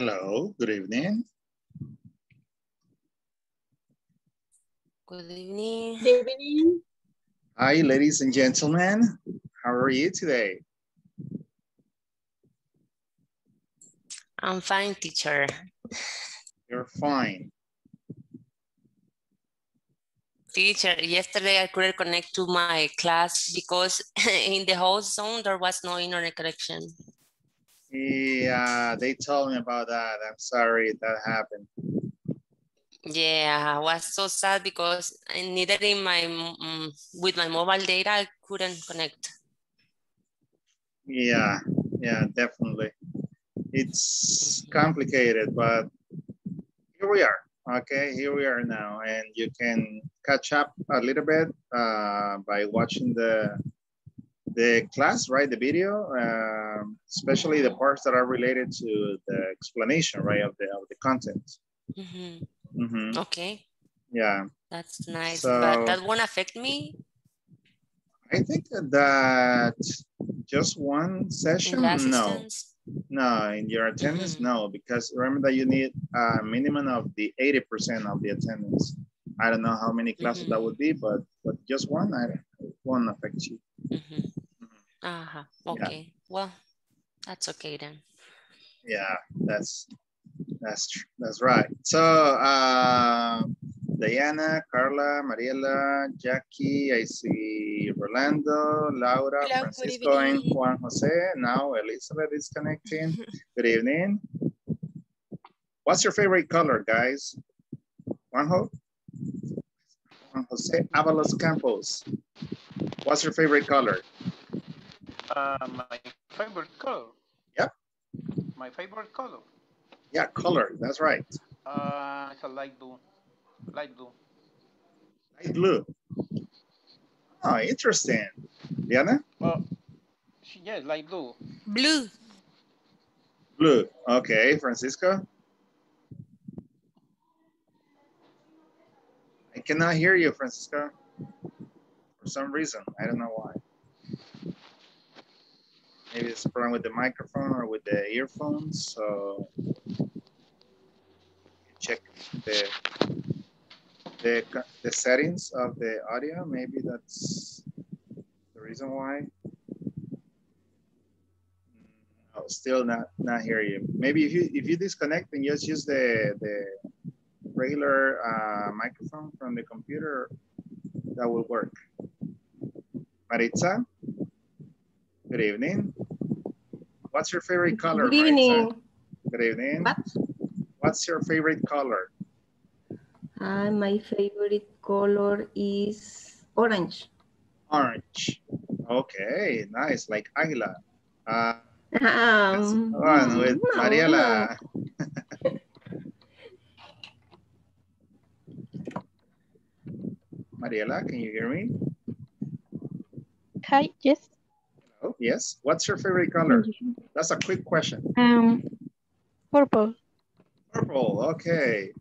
Hello, good evening. Good evening. Good evening. Hi, ladies and gentlemen. How are you today? I'm fine, teacher. You're fine. Teacher, yesterday I couldn't connect to my class because in the whole zone there was no internet connection. Yeah, they told me about that. I'm sorry that happened. Yeah, I was so sad because neither in my um, with my mobile data I couldn't connect. Yeah, yeah, definitely. It's complicated, but here we are. Okay, here we are now, and you can catch up a little bit uh, by watching the the class, right? The video, um, especially the parts that are related to the explanation, right, of the of the content. Mm -hmm. Mm -hmm. Okay. Yeah. That's nice, So- but that won't affect me I think that just one session, no, no, in your attendance, Mhm. no, because remember that you need a minimum of the 80% of the attendance. I don't know how many classes that Mhm. would be, but but just one, I won't affect you. Mhm. Uh-huh. Okay. Well, that's okay then. Yeah, that's that's tr- that's right. So uh, Diana, Carla, Mariela, Jackie, I see Rolando, Laura, Hello, good Francisco, and. Juan Jose. Now Elizabeth is connecting. Good evening. What's your favorite color, guys? Juanjo? Juan Jose Avalos Campos. What's your favorite color? Uh, my favorite color. Yeah. My favorite color. Yeah, color. That's right. Uh, it's a light blue. Light blue. Light blue. Oh, interesting. Diana? Well, she yes, light blue. Blue. Blue. Okay, Francisco? I cannot hear you, Francisco. For some reason, I don't know why. Maybe it's a problem with the microphone or with the earphones, so check the the the settings of the audio. Maybe that's the reason why. No, still not not hear you. Maybe if you if you disconnect and just use the the regular uh, microphone from the computer, that will work. Maritza, good evening. What's your favorite color? Good evening. Maritza? Good evening. What? What's your favorite color? Uh, my favorite color is orange. Orange. Okay, nice, like Águila. Uh, Um, one with no, Mariela. Mariela, can you hear me? Hi, yes. Oh, yes. What's your favorite color? That's a quick question. Um, purple. Purple, okay.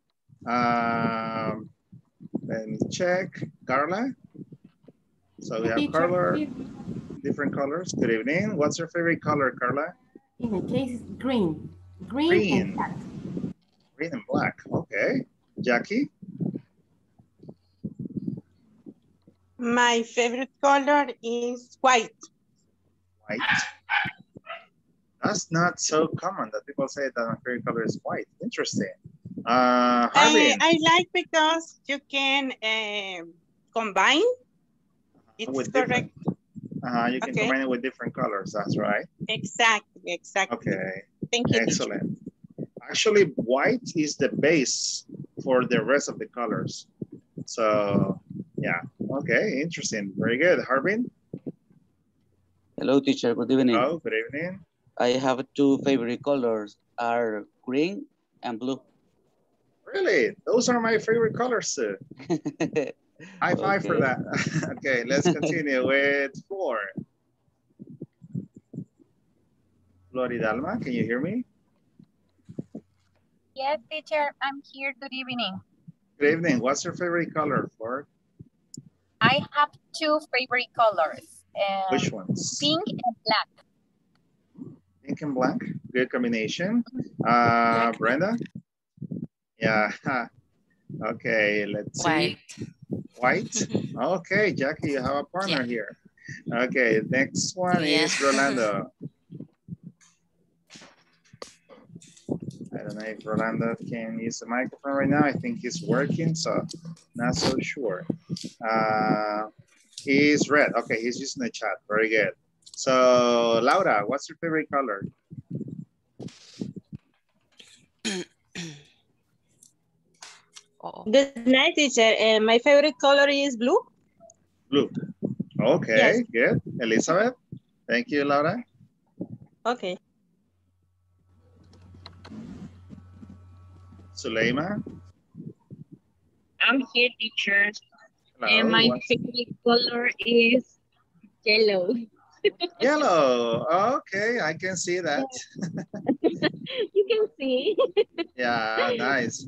Um, let me check. Carla? So we have Teacher, color, in different colors. Good evening. What's your favorite color, Carla? in the case green. Green, Green. and black. Green and black. Okay. Jackie? My favorite color is white. White. That's not so common that people say that my favorite color is white. Interesting. Uh, I, I like because you can um, combine. It's with correct. uh, you can Okay. combine it with different colors. That's right. Exactly, exactly. Okay. Thank you. teacher. Excellent. Actually, white is the base for the rest of the colors. So, yeah. Okay, interesting. Very good. Harbin? Hello, teacher. Good evening. Oh, good evening. I have two favorite colors are green and blue. Really? Those are my favorite colors too. High five for that. okay, let's continue with four. Floridalma, can you hear me? Yes, teacher, I'm here. Good evening. Good evening. What's your favorite color, Flor? I have two favorite colors. Um, Which ones? Pink and black. Pink and black. Good combination. Uh, Brenda? Yeah. Okay, let's see. White. White? Okay, Jackie, you have a partner here. Okay, next one is Yeah. Rolando. I don't know if Rolando can use the microphone right now. I think he's working, so not so sure. Uh, he's red. Okay, he's using the chat. Very good. So, Laura, what's your favorite color? Oh, Good night, teacher. Uh, my favorite color is blue. Blue. Okay, good. Elizabeth? Thank you, Laura. Okay. Suleima? I'm here, teacher. Hello, and my what's- favorite color is yellow. Yellow. Okay, I can see that. you can see. Yeah, nice.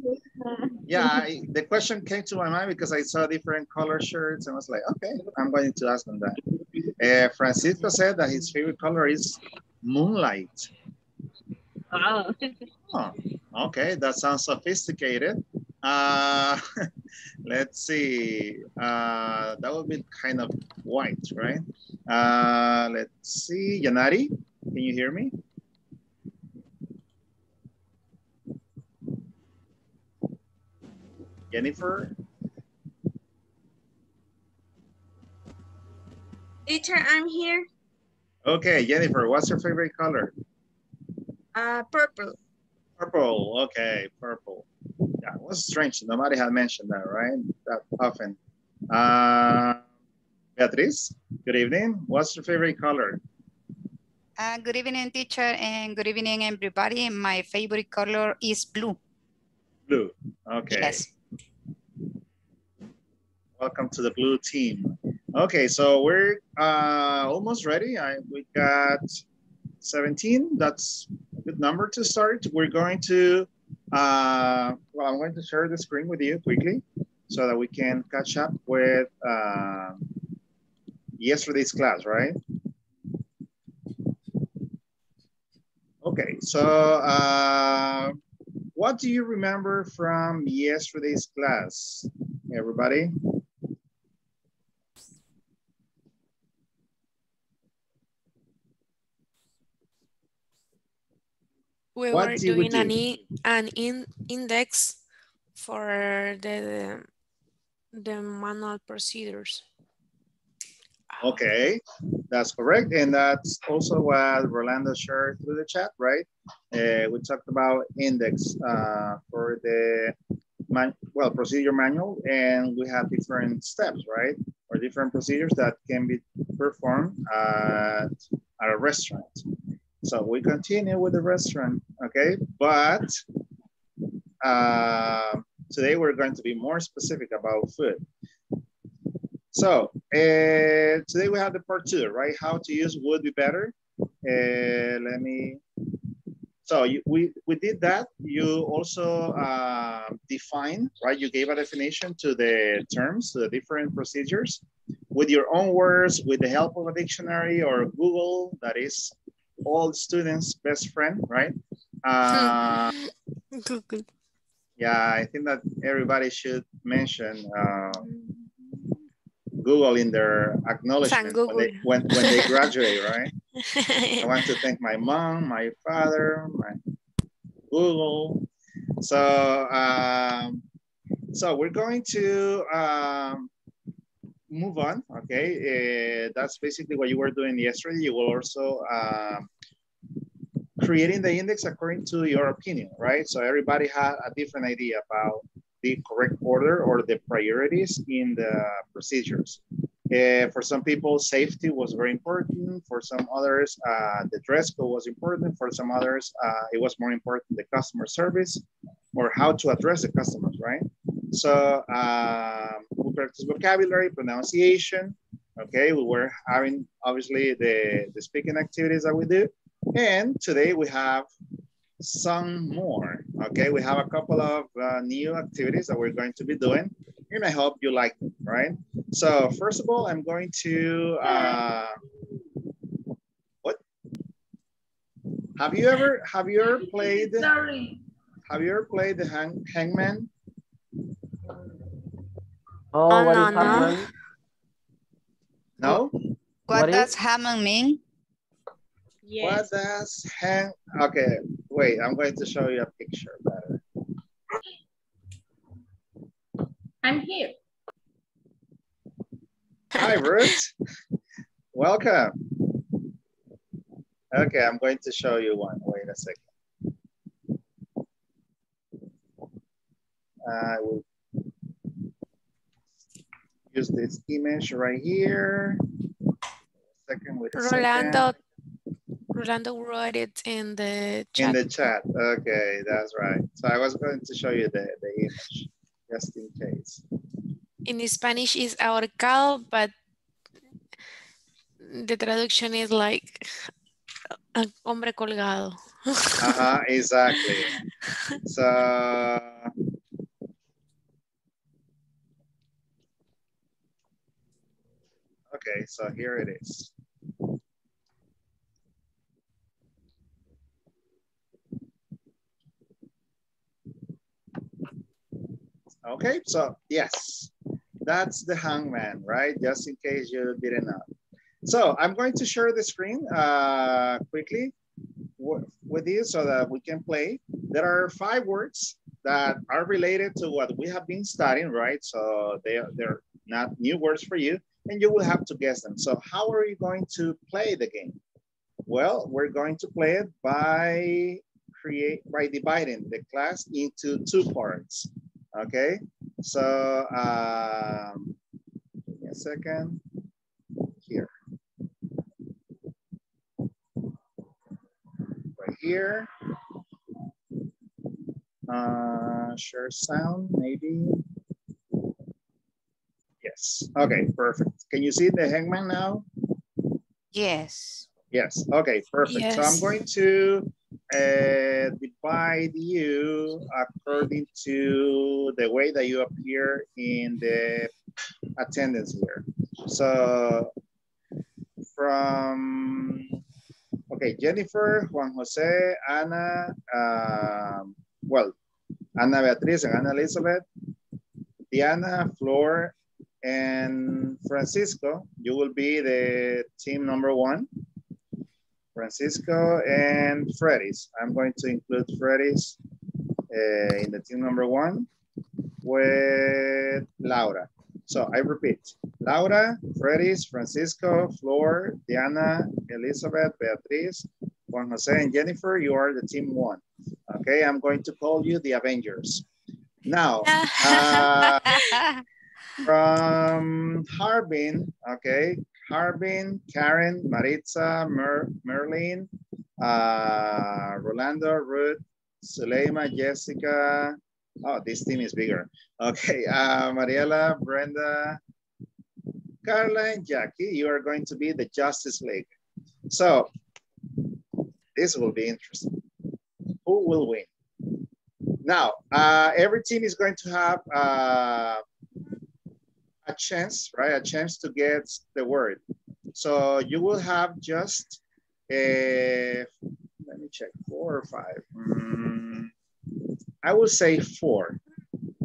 Yeah, I, the question came to my mind because I saw different color shirts and I was like, okay, I'm going to ask them that. Uh, Francisco said that his favorite color is moonlight. Oh. Oh, okay, that sounds sophisticated. Uh, let's see. Uh, that would be kind of white, right? Uh, let's see. Yanari, can you hear me? Jennifer? Teacher, I'm here. Okay, Jennifer, what's your favorite color? Uh, purple. Purple, okay, purple. Yeah, it was strange. Nobody had mentioned that, right? That often. Uh, Beatriz, good evening. What's your favorite color? Uh, good evening, teacher, and good evening, everybody. My favorite color is blue. Blue. Okay. Yes. Welcome to the blue team. Okay, so we're uh, almost ready. I, we got 17. That's a good number to start. We're going to, uh, well, I'm going to share the screen with you quickly so that we can catch up with uh, yesterday's class, right? Okay, so uh, what do you remember from yesterday's class, everybody? We What were doing an, in, an in, index for the, the manual procedures. Okay, that's correct. And that's also what Rolando shared through the chat, right? Uh, we talked about index uh, for the, man well, procedure manual, and we have different steps, right? Or different procedures that can be performed at, at a restaurant. So we continue with the restaurant, okay? But uh, today we're going to be more specific about food. So uh, today we have the part two, right? How to use would be better. Uh, let me, so you, we, we did that. You also uh, define, right? You gave a definition to the terms, the different procedures with your own words, with the help of a dictionary or Google, that is all students' best friend, right? Uh, Google. yeah, I think that everybody should mention um, Google in their acknowledgement when they, when, when they graduate, right? I want to thank my mom, my father, my Google. So, um, so we're going to um, move on. Okay, uh, that's basically what you were doing yesterday. You will also um, creating the index according to your opinion, right? So everybody had a different idea about the correct order or the priorities in the procedures. Uh, for some people, safety was very important. For some others, uh, the dress code was important. For some others, uh, it was more important the customer service or how to address the customers, right? So um, we practice vocabulary, pronunciation. Okay, we were having obviously the, the speaking activities that we do. And today we have some more. Okay, we have a couple of uh, new activities that we're going to be doing, and I hope you like them, right? So first of all, I'm going to, uh, what? Have you ever have you ever played Sorry. have you ever played the hang, hangman? Oh, Oh, what no, no. What, What does is? Hammond mean? What does hang okay wait I'm going to show you a picture better. I'm here. Hi Ruth. Welcome. Okay, I'm going to show you one. Wait a second. I will use this image right here. Second, with a second. Rolando, Rolando wrote it in the In chat. the chat. Okay, that's right. So I was going to show you the, the image, just in case. In Spanish is ahorcado, but the traduction is like a hombre colgado. Uh-huh, exactly. So okay, so here it is. Okay, so yes, that's the hangman, right? Just in case you didn't know. So I'm going to share the screen uh, quickly with you so that we can play. There are five words that are related to what we have been studying, right? So they they're not new words for you and you will have to guess them. So how are you going to play the game? Well, we're going to play it by create by dividing the class into two parts. Okay, so um, give me a second here. Right here. Uh, share sound, maybe. Yes, okay, perfect. Can you see the hangman now? Yes. Yes, okay, perfect. So I'm going to uh, divide you according to the way that you appear in the attendance here. So from, okay, Jennifer, Juan Jose, Ana, um, well, Ana Beatriz and Ana Elizabeth, Diana, Flor, and Francisco, you will be the team number one. Francisco and Freddy's. I'm going to include Freddy's uh, in the team number one with Laura. So I repeat, Laura, Freddy's, Francisco, Flor, Diana, Elizabeth, Beatriz, Juan Jose, and Jennifer, you are the team one. Okay, I'm going to call you the Avengers. Now, uh, from Harbin, okay, Harbin, Karen, Maritza, Mer Merlin, uh, Rolando, Ruth, Suleima, Jessica. Oh, this team is bigger. Okay, uh, Mariela, Brenda, Carla, and Jackie, you are going to be the Justice League. So this will be interesting. Who will win? Now, uh, every team is going to have uh, a chance, right? A chance to get the word. So you will have just, a, let me check, four or five. Mm, I will say four.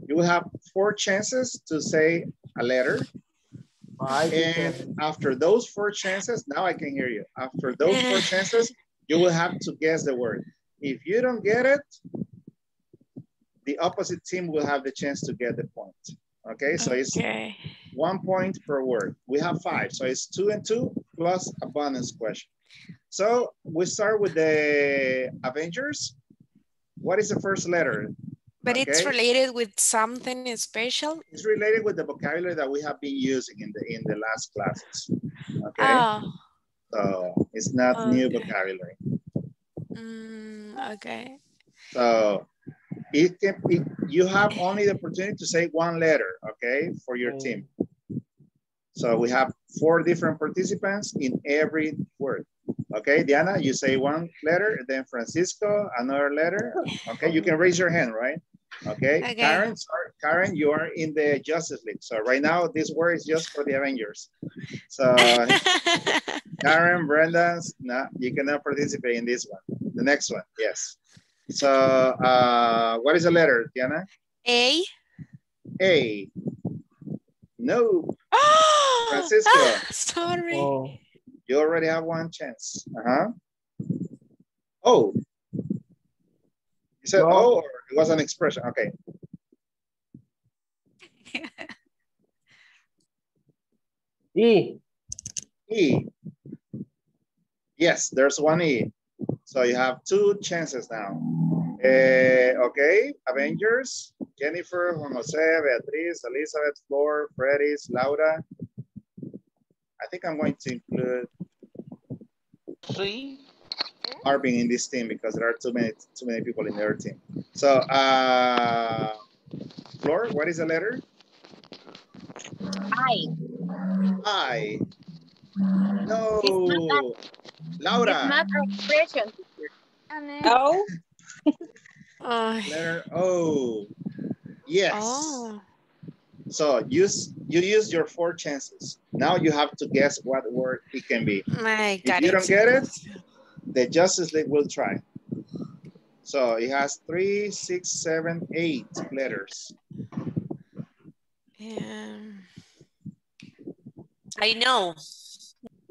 You will have four chances to say a letter. Five And after those four chances, now I can hear you. After those four chances, you will have to guess the word. If you don't get it, the opposite team will have the chance to get the point. Okay, so it's Okay. one point per word. We have five, so it's two and two plus a bonus question. So we start with the Avengers. What is the first letter? But it's related with something special. It's related with the vocabulary that we have been using in the in the last classes. Okay, Oh, so it's not new vocabulary. mm, okay. So it can it, you have only the opportunity to say one letter, okay, for your mm. team. So we have four different participants in every word. Okay, Diana, you say one letter, then Francisco, another letter. Okay, you can raise your hand, right? Okay, Okay. Karen, sorry, Karen, you are in the Justice League. So right now, this word is just for the Avengers. So Karen, Brenda, no, you cannot participate in this one. the next one, yes. So uh, what is the letter, Diana? A. A. No, Oh, Francisco. ah, sorry. Oh, You already have one chance. Uh-huh. Oh. You said No. oh, or it was an expression. Okay. E. E. Yes, there's one E. So you have two chances now. Eh, okay, Avengers, Jennifer, Juan Jose, Beatriz, Elizabeth, Flor, Freddy's, Laura. I think I'm going to include Three. Marvin in this team because there are too many too many people in their team. So uh Flor, what is the letter? I. I. No. It's Laura. It's not an expression. Oh, Letter O. Yes. Oh. So use you use your four chances. Now you have to guess what word it can be. I If you don't get it, the Justice League will try. So it has three, six, seven, eight letters. Um, I know.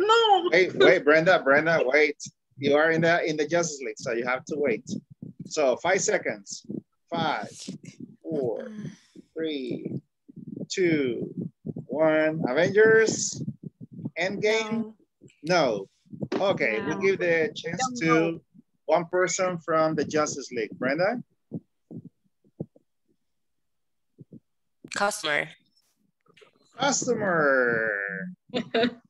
No. Wait, wait, Brenda, Brenda, wait. You are in the in the Justice League, so you have to wait. So five seconds. Five, four, three, two, one. Avengers. Endgame. no. No. Okay, we No. give the chance to know. one person from the Justice League. Brenda? Customer. Customer.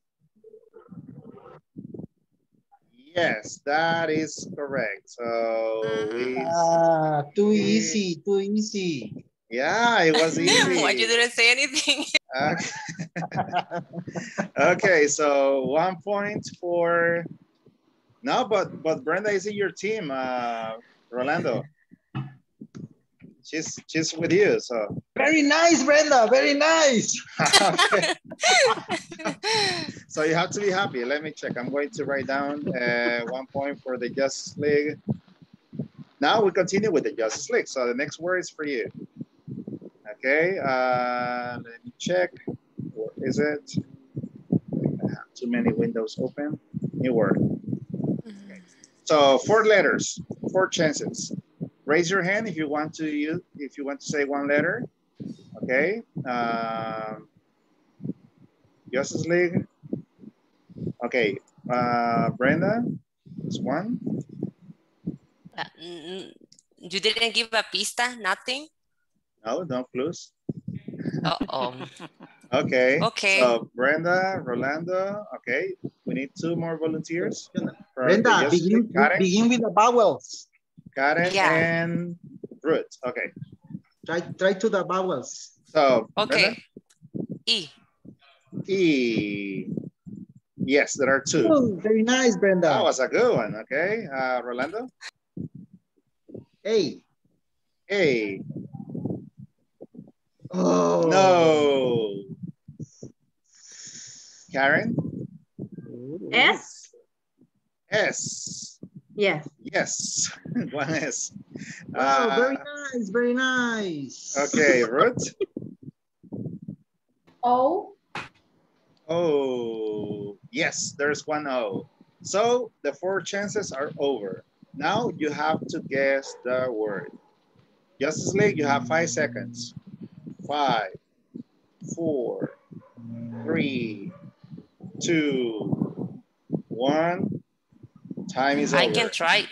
yes, that is correct. So we, Ah, too easy, too easy. yeah, it was easy. Why you didn't say anything? Okay. okay, so one point for no, but but Brenda is in your team, uh, Rolando. She's she's with you, so Very nice, Brenda, very nice. so you have to be happy. Let me check. I'm going to write down uh, one point for the Justice League. Now we continue with the Justice League. So the next word is for you. Okay, uh, let me check. What is it? I have too many windows open. New word. Mhm. So four letters, four chances. Raise your hand if you want to use, if you want to say one letter. Okay. Um, Justice League. Okay. Uh, Brenda, it's one. Uh, mm, You didn't give a pista, nothing? No, no clues. Uh-oh. Okay. Okay. So Brenda, Rolando. Okay. We need two more volunteers. Brenda, Justice begin, League. Karen, begin with the vowels. Karen Yeah. and Ruth. Okay. Try, try to the vowels. So Okay. E. Brenda, E. Yes, there are two. Oh, very nice, Brenda. That Brenda. was a good one. Okay. Uh, Rolando. A. A. Oh. No. Karen. S? S. Yes. Yes. One S. Oh, very Uh, nice, very nice. okay, Ruth. O? Oh, yes, there's one O. So the four chances are over. Now you have to guess the word. Justice League, you have five seconds. Five, four, three, two, one. Time is I over. can try.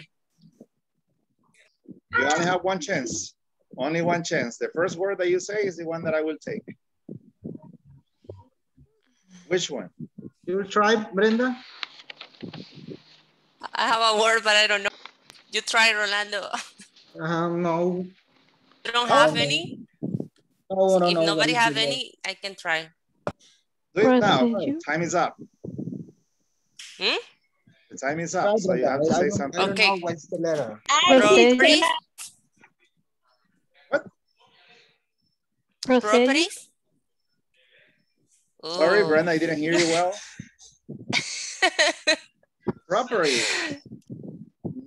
You only have one chance. Only one chance. The first word that you say is the one that I will take. Which one? You will try, Brenda? I have a word, but I don't know. You try, Rolando. Um, no. You don't have any? No, no, if no. nobody that have any, I can try. Do it now. Time is up. Hmm? The time is up, so you have to say something. Okay. what's the letter. Properties? Procedure. Properties? Sorry, oh. Brenda, I didn't hear you well. Property.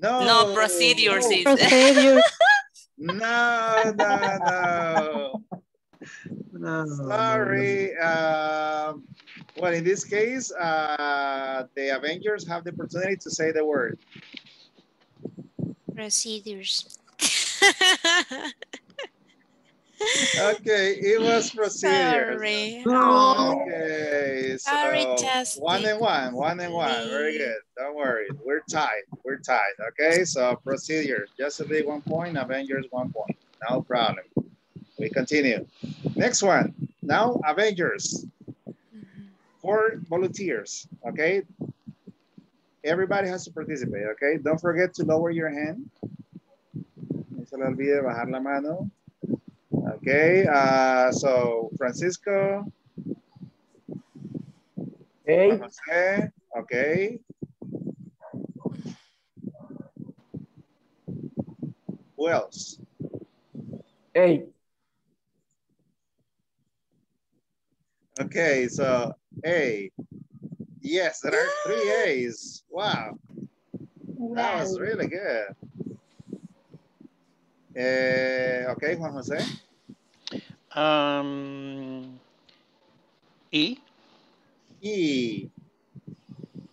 No. No, procedures is. Procedure. No, no, no. No, Sorry. Um, well, in this case, uh, the Avengers have the opportunity to say the word. Procedures. Okay, it was procedures. Sorry. Okay, so Sorry, Justin. one and one, one and one. Very good. Don't worry. We're tied. We're tied. Okay, so procedure. Just a big one point, Avengers one point. No problem. We continue. Next one. Now, Avengers. Four volunteers. Okay. Everybody has to participate. Okay. Don't forget to lower your hand. No se le olvide bajar la mano. Okay, uh, so Francisco. Hey. Jose, okay. Who else? Hey. Okay, so A. Yes, there are three A's. Wow, that was really good. Uh, okay, Juan Jose. Um, E. E.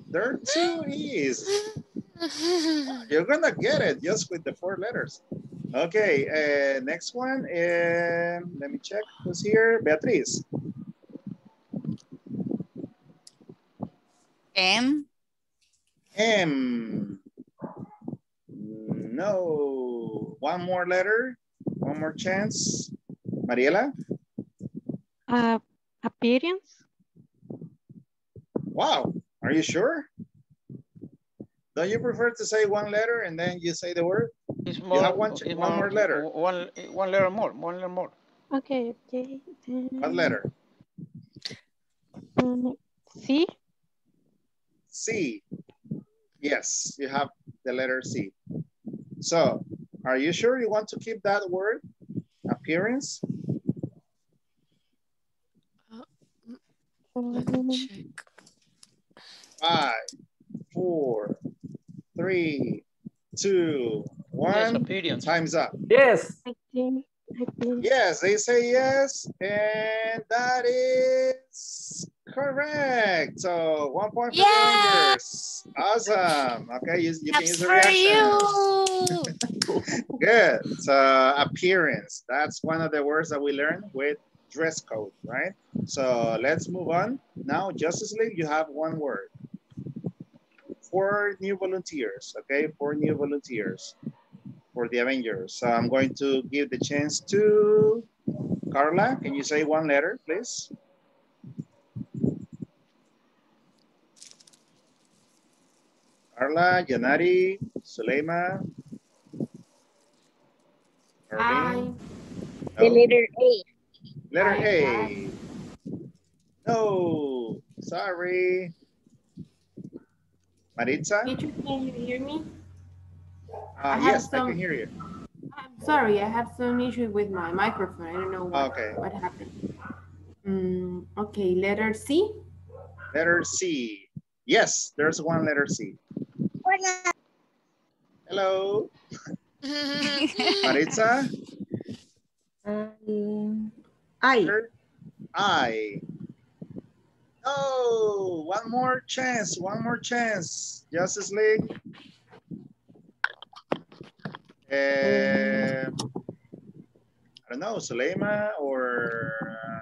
There are two E's. You're gonna get it just with the four letters. Okay, uh, next one. Um, let me check who's here. Beatriz. M. M. No. One more letter. One more chance. Mariela. Uh, appearance. Wow. Are you sure? Don't you prefer to say one letter and then you say the word? It's You more, have one, ch- it's one more letter. One, one letter more, one letter more. Okay, okay. What letter? Um, C. C. Yes, you have the letter C. So, are you sure you want to keep that word? Appearance? Uh, let me mm-hmm. check. Five, four, three, two, Yes, appearance. Time's up. Yes. I think. I think. Yes, they say yes, and that is correct. So one point for Yeah. Rangers. Awesome. Okay, you, you can use the for reaction. you. Good. So appearance. That's one of the words that we learned with dress code, right? So let's move on. Now, Justice League, you have one word. Four new volunteers, okay? Four new volunteers for the Avengers. So I'm going to give the chance to Carla. Can you say one letter, please? Carla, Janari, Suleima. Arlene? The letter A. Letter A. No, sorry. Maritza? Teacher, can you hear me? Uh, I have yes, I some- can hear you. I'm sorry, I have some issue with my microphone. I don't know what, Okay. what happened. Mm, okay, letter C. Letter C. Yes, there's one letter C. Hello, Maritza? Um, I. Letter I. Oh, one more chance, one more chance. Justice League. Uh, I don't know, Suleima or, uh,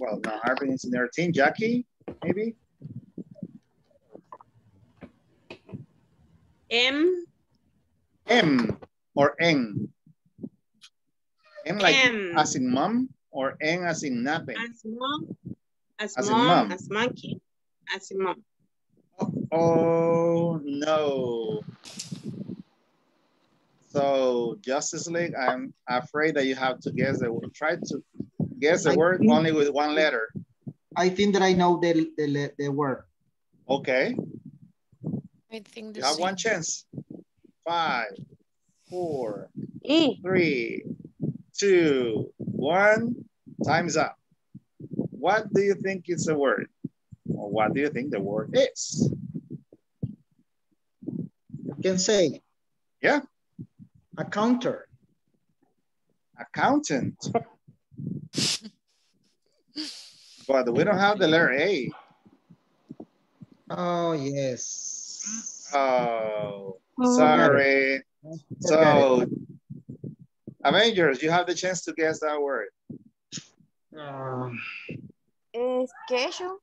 well, no, Harbin is in their team. Jackie, maybe? M, M or N? M like M. as in mom or N as in napping? as mom, as, As mom, mom. as monkey, as in mom. Oh, no. So Justice League, I'm afraid that you have to guess the word. Try to guess the I word think- only with one letter. I think that I know the, the, le- the word. Okay, I think you the have one chance. Five, four, E. three, two, one. Time's up. What do you think is the word? Or what do you think the word is? You can say. Yeah. A counter. Accountant. but we don't have the letter A. Oh, yes. Oh, Oh. sorry. Forget So, Avengers, you have the chance to guess that word. Um, Schedule.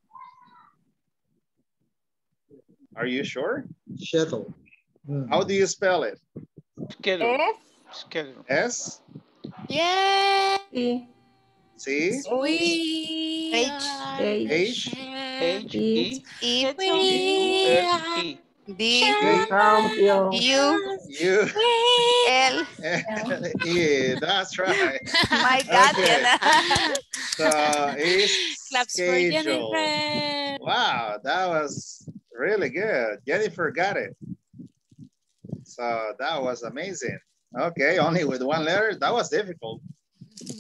Are you sure? Shuttle. How do you spell it? Schedule. S. Schedule. S? Yeah. Sí. C? We H. are H? H E E We U L are E. D Champion. U You? L. yeah, that's right. My God, Okay. So it's Claps schedule. Jennifer. Wow, that was really good. Jennifer got it. So that was amazing. Okay, only with one letter. That was difficult.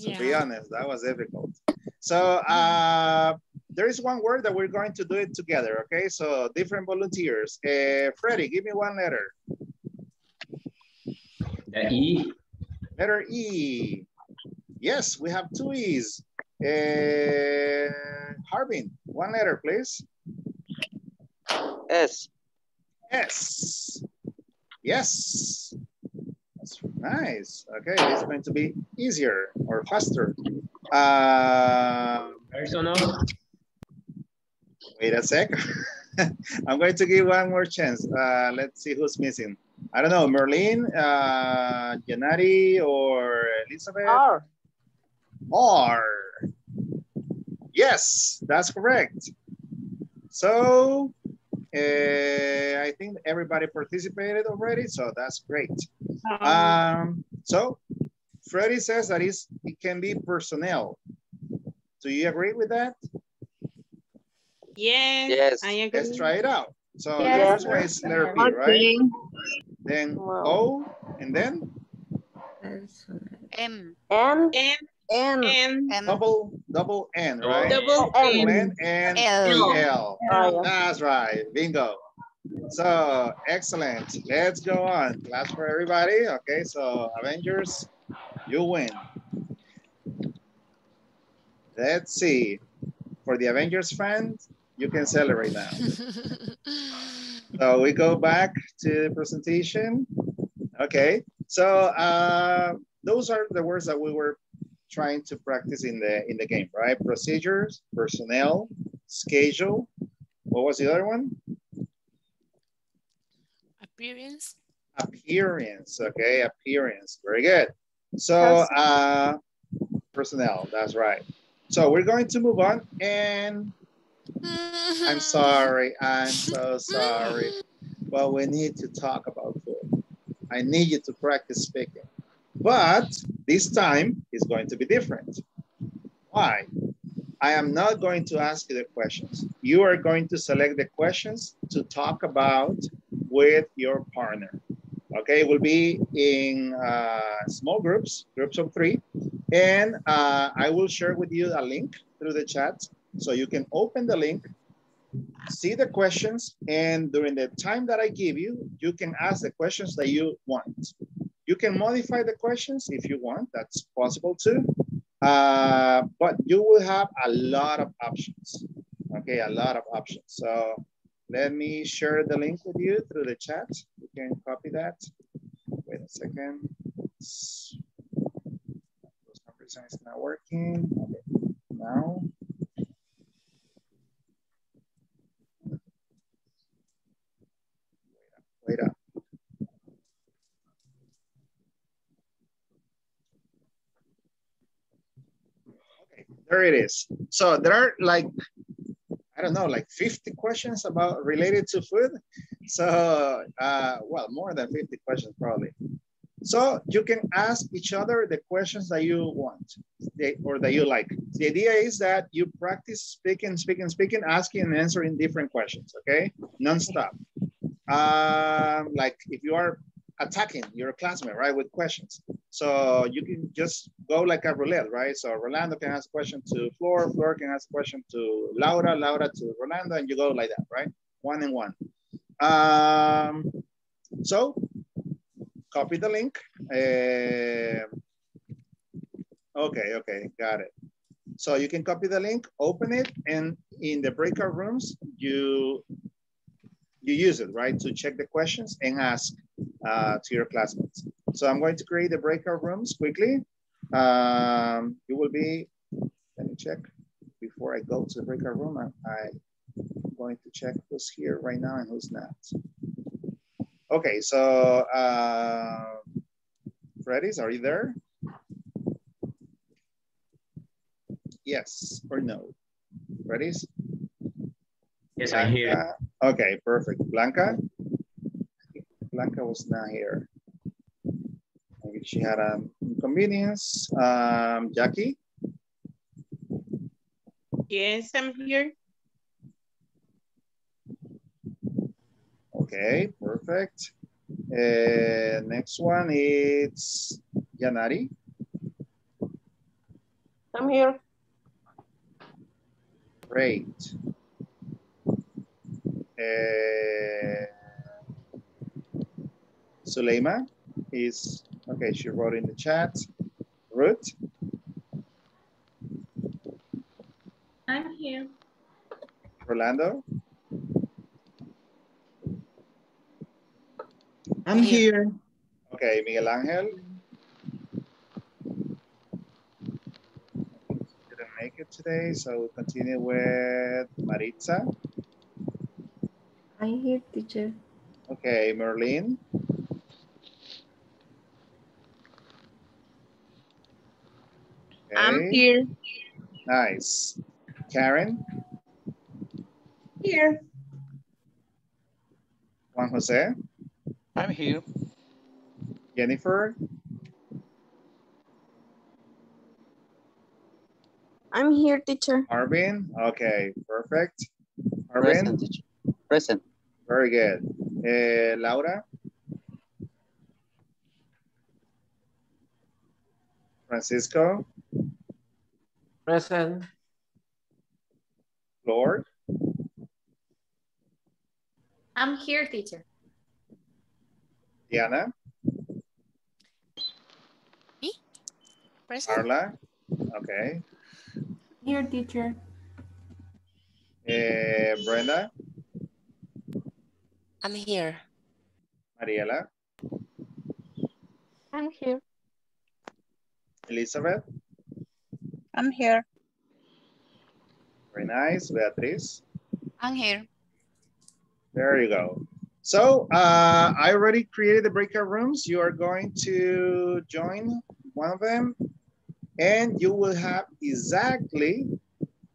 To be honest, that was difficult. So uh, there is one word that we're going to do it together. Okay, so different volunteers. Uh, Freddie, give me one letter. The E. Letter E. Yes, we have two E's. Uh, Harbin, one letter, please. S. Yes. Yes. That's nice. Okay, it's going to be easier or faster. Uh, Personal. wait a sec. I'm going to give one more chance. Uh, let's see who's missing. I don't know, Merlin, uh, Janari, or Elizabeth? R. R. Yes, that's correct. So uh, I think everybody participated already, so that's great. Um, so Freddie says that is it can be personnel. Do you agree with that? Yes. Yes. I agree. Let's try it out. So the Yes. first one is letter P, right? Okay. Then Wow. O, and then M. N. M. N. M. M. double double N, right? Double Double M. N and L. L. That's right, bingo. So excellent. Let's go on. Class for everybody. Okay, so Avengers, you win. Let's see. For the Avengers fans, you can celebrate now. So we go back to the presentation. Okay, so uh, those are the words that we were trying to practice in the in the game, right? Procedures, personnel, schedule. What was the other one? Appearance. Appearance. Okay, appearance. Very good. So uh, personnel. That's right. So we're going to move on, and I'm sorry. I'm so sorry. Well, we need to talk about food. I need you to practice speaking. But this time is going to be different. Why? I am not going to ask you the questions. You are going to select the questions to talk about with your partner. Okay, it will be in uh, small groups, groups of three. And uh, I will share with you a link through the chat so you can open the link, see the questions, and during the time that I give you, you can ask the questions that you want. You can modify the questions if you want, that's possible too. Uh, but you will have a lot of options. Okay, a lot of options. So let me share the link with you through the chat. You can copy that. Wait a second. It's- not working. Okay, now. Wait up. Okay, there it is. So there are like, I don't know, like 50 questions about related to food. So, uh, well, more than 50 questions probably. So you can ask each other the questions that you want or that you like. The idea is that you practice speaking, speaking, speaking, asking and answering different questions, okay? Non-stop. Um, like if you are attacking your classmate, right, with questions. So you can just go like a roulette, right? So Rolando can ask a question to Flor, Flor can ask a question to Laura, Laura to Rolando, and you go like that, right? One and one. Um, So copy the link. Uh, okay, okay, got it. So you can copy the link, open it, and in the breakout rooms, you you use it, right, to check the questions and ask uh, to your classmates. So I'm going to create the breakout rooms quickly. Um, it will be, let me check before I go to the breakout room. I, I'm going to check who's here right now and who's not. Okay, so uh, Freddy's, are you there? Yes or no? Freddy's? Yes, I'm here. Okay, perfect. Blanca? Blanca was not here. Maybe she had an inconvenience. Um, Jackie? Yes, I'm here. Okay, perfect. Uh, next one is Yanari. I'm here. Great. Uh, Suleima is, okay, she wrote in the chat. Ruth, I'm here. Rolando, I'm here. okay, Miguel Angel. Didn't make it today, so we'll continue with Maritza. I'm here, teacher. Okay, Merlin. I'm here. Nice. Karen, Here. Juan Jose, I'm here. Jennifer, I'm here, teacher. Arvin. Okay, perfect. Present, Arvin, teacher. Present. very good. Uh, Laura, Francisco, Present. Lord, I'm here, teacher. Diana, Me? Present. Carla. Okay. Here, teacher. Uh, Brenda, I'm here. Mariela, I'm here. Elizabeth. I'm here. Very nice. Beatriz. I'm here. There you go. So uh, I already created the breakout rooms. You are going to join one of them and you will have exactly,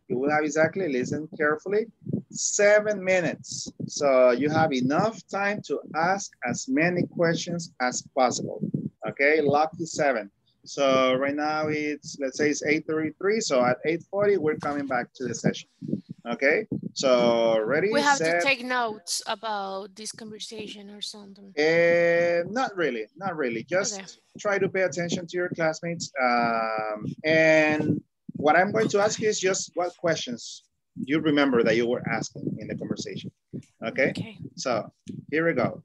you will have exactly, listen carefully, seven minutes. So you have enough time to ask as many questions as possible. Okay, lucky seven. So right now it's, let's say it's 8.33. So at 8.40, we're coming back to the session. Okay, so ready, We have set, to take notes about this conversation or something. uh, not really, not really. Just Okay. try to pay attention to your classmates. Um, and what I'm going to ask you is just what questions you remember that you were asking in the conversation. Okay, Okay. so here we go.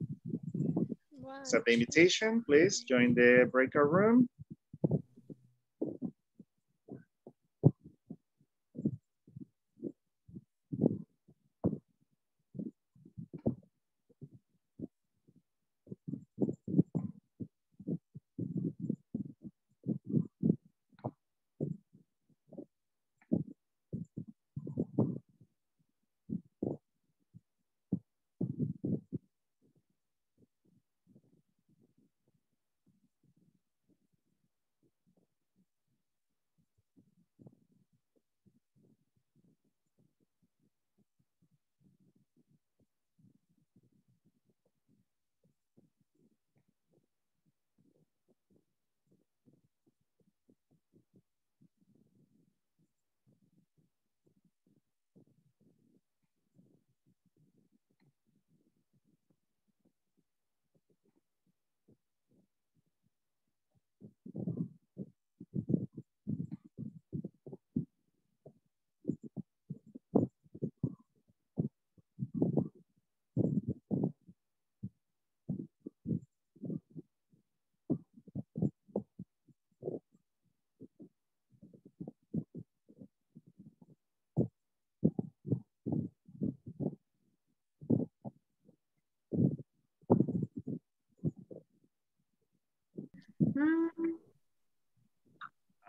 Accept the invitation, please join the breakout room.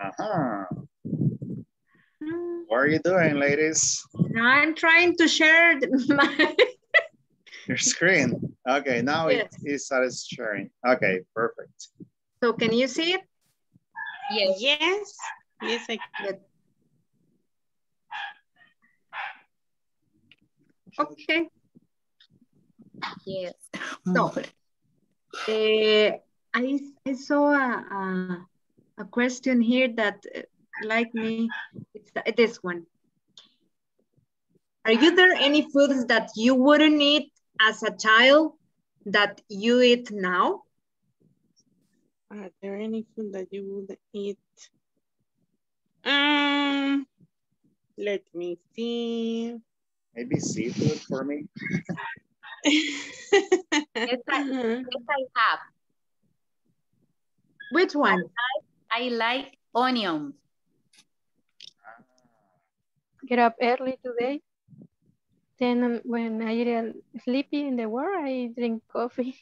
Uh-huh. What are you doing, ladies? I'm trying to share my, Your screen. Okay, now Yes. it is started sharing. Okay, perfect. so can you see it? Yes. Yes. Yes, I Good. Okay. Yes. So, uh, I, I saw a, a, a question here that uh, like me, it's th- this one. Are you there any foods that you wouldn't eat as a child that you eat now? Are there any food that you would eat? Um, let me see. Maybe seafood for me. Yes, I, yes, I have. Which one? I like onion. Get up early today. Then um, when I get sleepy in the work, I drink coffee.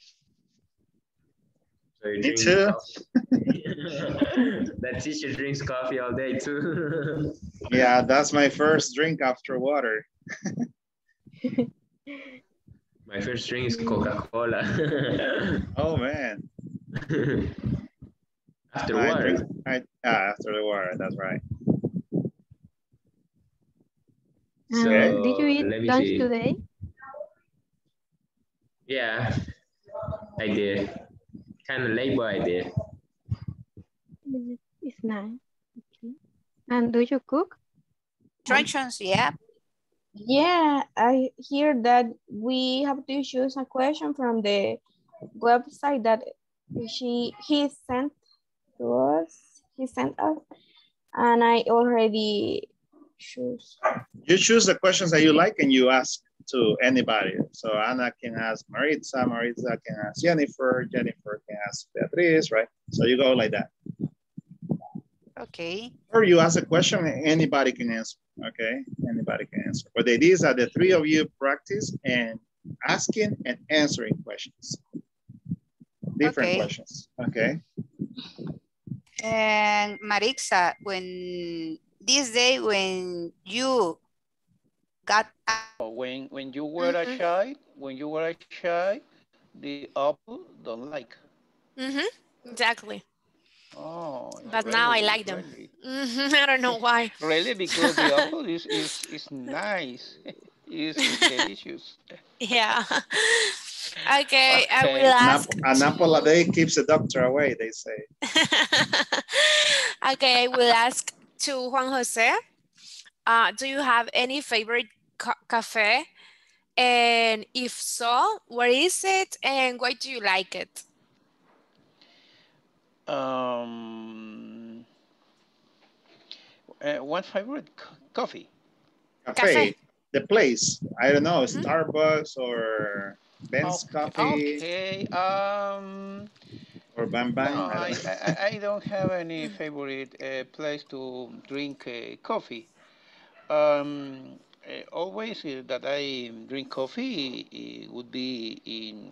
So you Me drink too. coffee. that teacher drinks coffee all day too. Yeah, that's my first drink after water. My first drink is Coca-Cola. Oh man. After I water. drink- I, ah, after the water, that's right. Um, So, did you eat lunch see. today? Yeah, I did. Kind of late, but I did. It's nice. Okay. And do you cook? Instructions, yeah. Yeah, I hear that we have to choose a question from the website that she he sent to us. He sent us, and I already choose. You choose the questions that you like and you ask to anybody. So Anna can ask Maritza, Maritza can ask Jennifer, Jennifer can ask Beatriz, right? So you go like that. Okay. Or you ask a question and anybody can answer, okay? Anybody can answer. But the idea is that the three of you practice and asking and answering questions. Different Okay. questions, okay? And Maritza, when this day when you got When when you were a Mhm. child, when you were a child, the apple don't like. Mm-hmm. Exactly. Oh, But now I like them. Really, Mhm, I don't know why. Really? because the apple is is is nice. It's delicious. Yeah. Okay, I will An, ask. ap- an apple a day keeps the doctor away, they say. okay, I will ask to Juan Jose. Uh, do you have any favorite ca- cafe? And if so, where is it and why do you like it? Um, uh, one favorite co- coffee. Cafe, Cafe. the place. I don't know, Mhm. Starbucks or Ben's Coffee Okay. Um. or Bam Bam. No, I I, don't. I, don't have any favorite uh, place to drink uh, coffee. Um, uh, always uh, that I drink coffee it would be in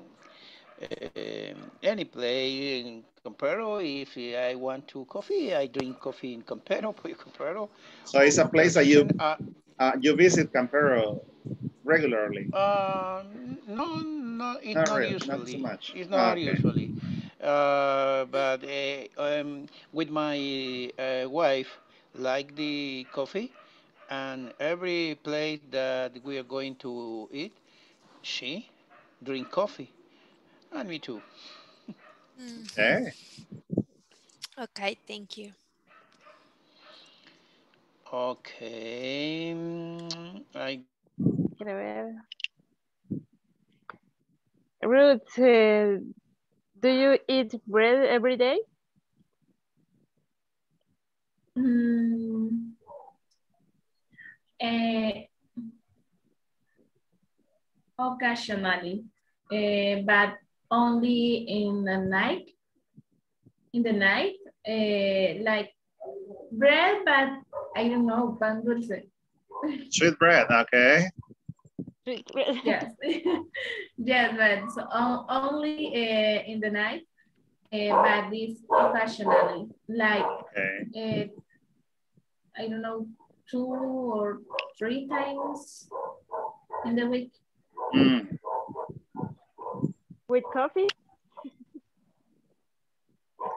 um any place in Campero. If I want to coffee, I drink coffee in Campero, Campero. So it's a place that you Uh, uh, you visit Campero regularly. Uh, no, no, it's Not not, really, usually. not too much. It's not Okay. usually. Uh, but uh, um, with my uh, wife, like the coffee, and every place that we are going to eat, she drink coffee, and me too. Mhm. Okay. Okay, thank you. Okay, mm, I Quiero ver. Ruth, uh, do you eat bread every day? Mm, eh, occasionally, eh, but only in the night. In the night, like bread, but I don't know, pan dulce. Sweet bread, okay. yes, yes, but so on- only uh, in the night, uh, but this occasionally, like Okay. uh, I don't know, two or three times in the week. Mm. With coffee?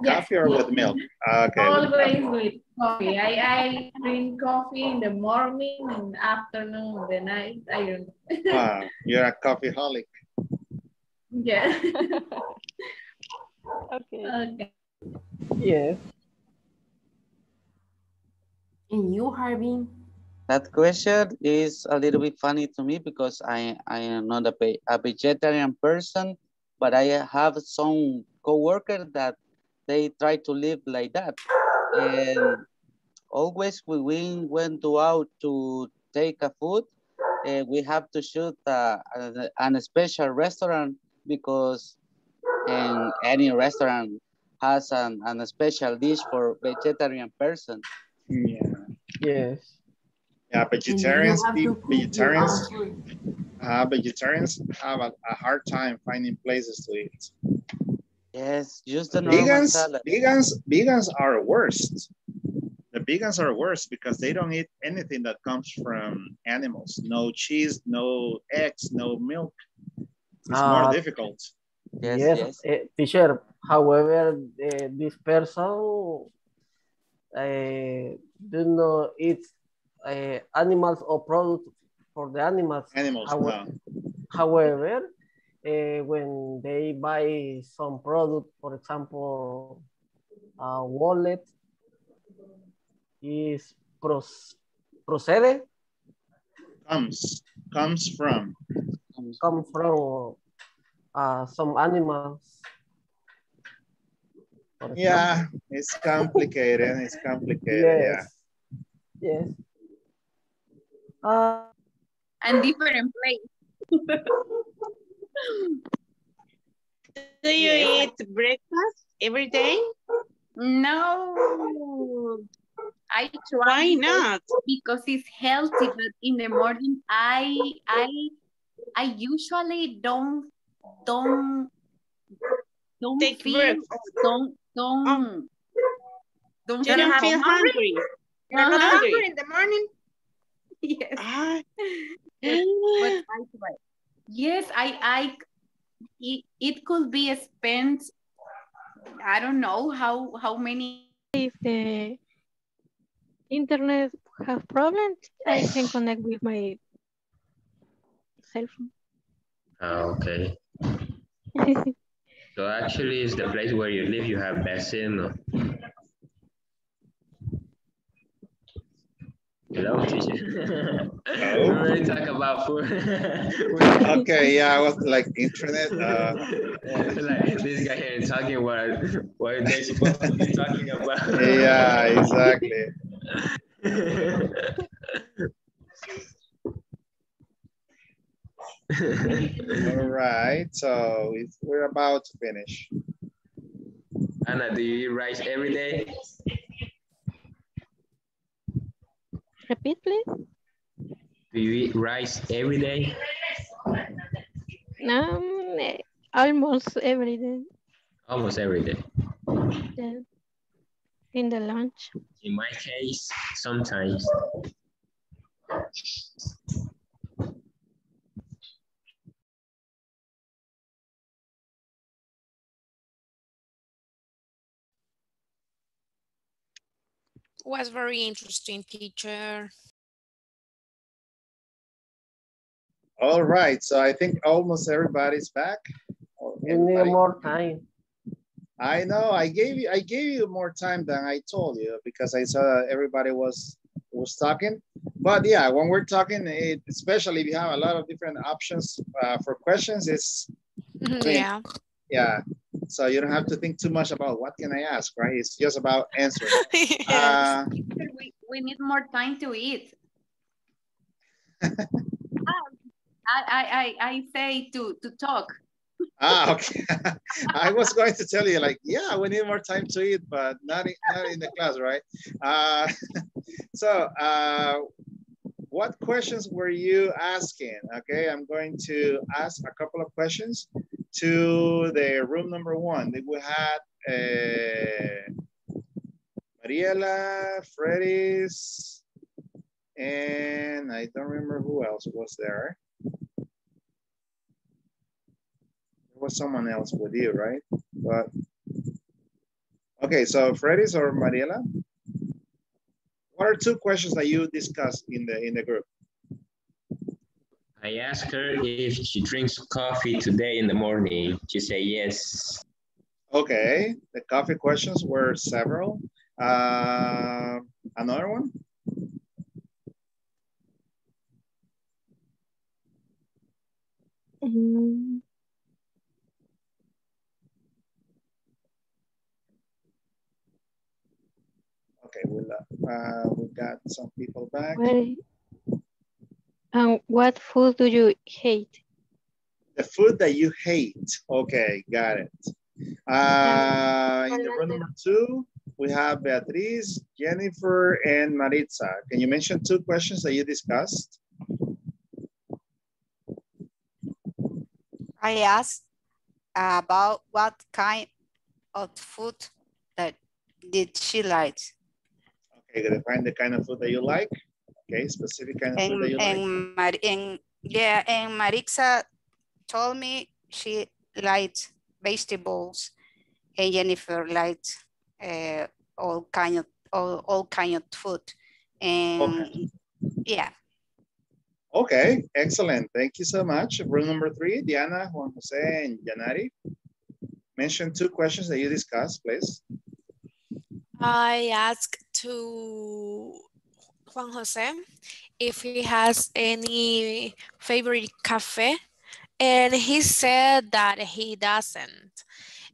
Coffee or with milk? Ah, okay. Always with coffee. I, I drink coffee in the morning and afternoon, the night. I don't know. Wow, ah, you're a coffee holic. yeah. Okay. okay. Yes. And you, Harvey? That question is a little bit funny to me because I, I am not a, a vegetarian person, but I have some coworkers that they try to live like that. And always when we went to out to take a food, uh, we have to shoot uh, a, an special restaurant because in any restaurant has an, an special dish for vegetarian person. Yeah. Yes. Yeah, vegetarians, have to pe- cook your vegetarians, uh, vegetarians have a, a hard time finding places to eat. Yes, just the normal Vegans, salad. vegans, vegans are worst. The vegans are worse because they don't eat anything that comes from animals. No cheese, no eggs, no milk. It's more Uh, difficult. Yes, yes, yes. eh, teacher. However, eh, this person uh, do not eat uh, animals or products for the animals. Animals, Howe- no. However, uh, when they buy some product, for example, a wallet is pros procede Comes, comes from. come from uh, some animals. Yeah, it's complicated. It's complicated. Yeah. Yes. Yes. Uh, And different place. Do you Yes. eat breakfast every day? No, I try. Why not? Because it's healthy, but in the morning, I I I usually don't don't don't Take feel don't don't don't You don't feel hungry. You're not hungry. in the morning? Yes. Ah, but I try. Yes, I I it, it could be spent. I don't know how how many. If the internet have problems, I can connect with my cell phone. Ah, okay. So actually, it's the place where you live. You have best signal. Hello, teacher. we already talk about food. Okay, yeah, I was like internet. Uh, like this guy here talking what what they supposed to be talking about. yeah, exactly. All right, so we're about to finish. Anna, do you eat rice every day? Repeat, please. Do you eat rice every day? Um, almost every day. Almost every day. Yeah. In the lunch. In my case, sometimes. Was very interesting, teacher. All right, so I think almost everybody's back. Or you need more time. I know. I gave you. I gave you more time than I told you because I saw everybody was was talking. But yeah, when we're talking, it, especially if you have a lot of different options uh, for questions, it's mean, Yeah. yeah. So you don't have to think too much about what can I ask, right? It's just about answering. Yes. Uh, We, we need more time to eat. Ah, I, I, I, I say to, to talk. ah, okay. I was going to tell you, like, yeah, we need more time to eat, but not in, not in the class, right? Uh, so, uh, what questions were you asking? Okay, I'm going to ask a couple of questions to the room number one. We had uh, Mariela, Freddy's, and I don't remember who else was there. There was someone else with you, right? But okay, so Freddy's or Mariela? What are two questions that you discussed in the in the group? I asked her if she drinks coffee today in the morning. She said yes. Okay, the coffee questions were several. Uh, another one? Mm, Okay, we'll, uh, we got some people back. Where, and what food do you hate? The food that you hate. Okay, got it. Uh, in the row number two, we have Beatriz, Jennifer, and Maritza. Can you mention two questions that you discussed? I asked about what kind of food that did she like. Okay, gonna find the kind of food that you like. Okay, specific kind of food that And, like. Mar and yeah, and Maritza told me she liked vegetables and Jennifer liked uh, all kind of all, all kind of food. And yeah, Okay, excellent. Thank you so much. Rule number three, Diana, Juan Jose, and Janari. Mention two questions that you discussed, please. I asked to Juan Jose if he has any favorite cafe, and he said that he doesn't.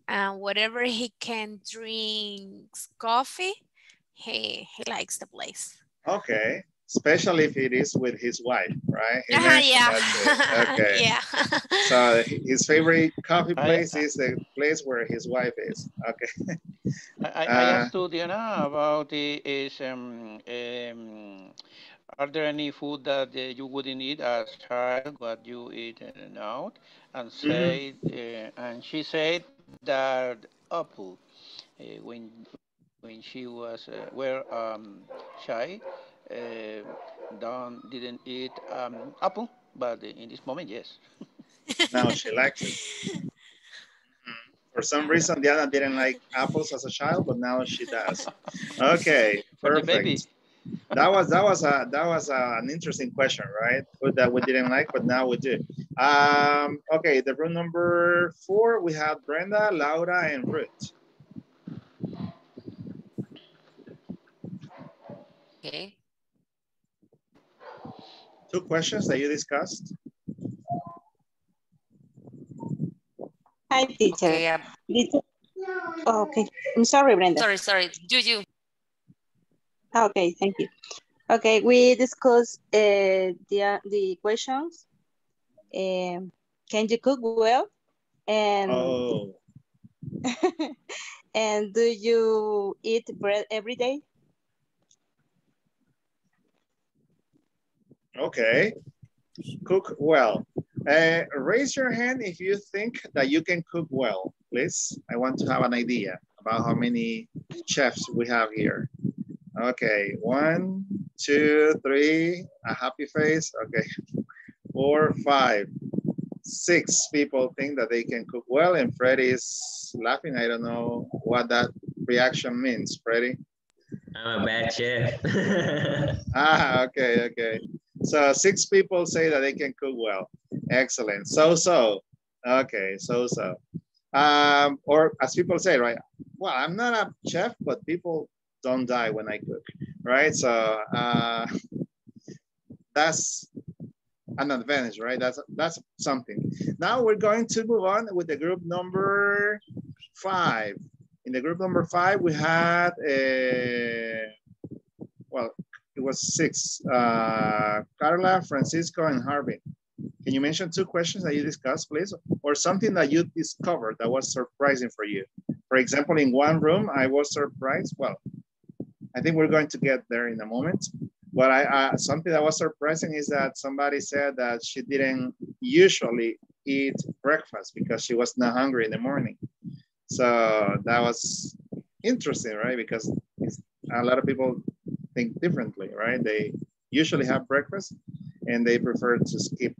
And whatever he can drink coffee, he, he likes the place. Okay, especially if it is with his wife, right? Uh-huh, yeah. Okay. yeah. So his favorite coffee I- place is the place where his wife is. Okay. I, I I Uh, asked to Diana about the, is, um, um, are there any food that uh, you wouldn't eat as child, but you eat uh, now? And Mm-hmm. said, uh, and she said that apple, uh, when when she was uh, were um, shy, uh, don't didn't eat um, apple, but in this moment, yes. now she likes it. For some reason, Diana didn't like apples as a child, but now she does. Okay, For the baby. perfect. That was that was a that was a, an interesting question, right? That we didn't like, but now we do. Um, okay, the room number four, we have Brenda, Laura, and Ruth. Okay. Two questions that you discussed. Hi, teacher. Okay, yeah. Did- oh, okay, I'm sorry, Brenda. Sorry, sorry. Do you? Okay, thank you. Okay, we discussed uh, the, the questions. Um, can you cook well? And, Oh, and do you eat bread every day? Okay. Cook well. Uh, raise your hand if you think that you can cook well, please. I want to have an idea about how many chefs we have here. Okay, one, two, three, a happy face. Okay, four, five, six people think that they can cook well, and Freddy is laughing. I don't know what that reaction means, Freddy. I'm a bad chef. Ah, okay, okay. So six people say that they can cook well. Excellent. So so. Okay, so so. Um, or as people say, right? Well, I'm not a chef, but people don't die when I cook, right? So uh, that's an advantage, right? That's that's something. Now we're going to move on with the group number five. In the group number five, we had a well, it was six. Uh, Carla, Francisco, and Harvey. Can you mention two questions that you discussed, please? Or something that you discovered that was surprising for you? For example, in one room, I was surprised. Well, I think we're going to get there in a moment. But I, uh, something that was surprising is that somebody said that she didn't usually eat breakfast because she was not hungry in the morning. So that was interesting, right? Because a lot of people think differently, right? They usually have breakfast and they prefer to skip,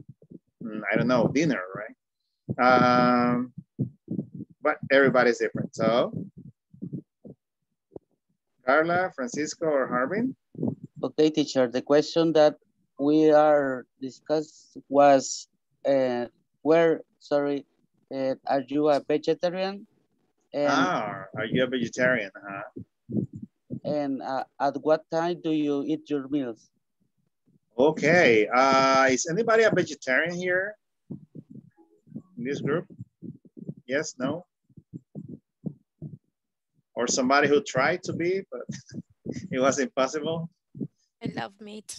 mm, I don't know, dinner, right? Um, but everybody's different. So, Carla, Francisco, or Harbin? Okay, teacher. The question that we are discussed was uh, where, sorry, uh, are you a vegetarian? And, ah, are you a vegetarian? Huh? And uh, at what time do you eat your meals? Okay. Uh, is anybody a vegetarian here in this group? Yes, no? Or somebody who tried to be, but it was impossible? I love meat.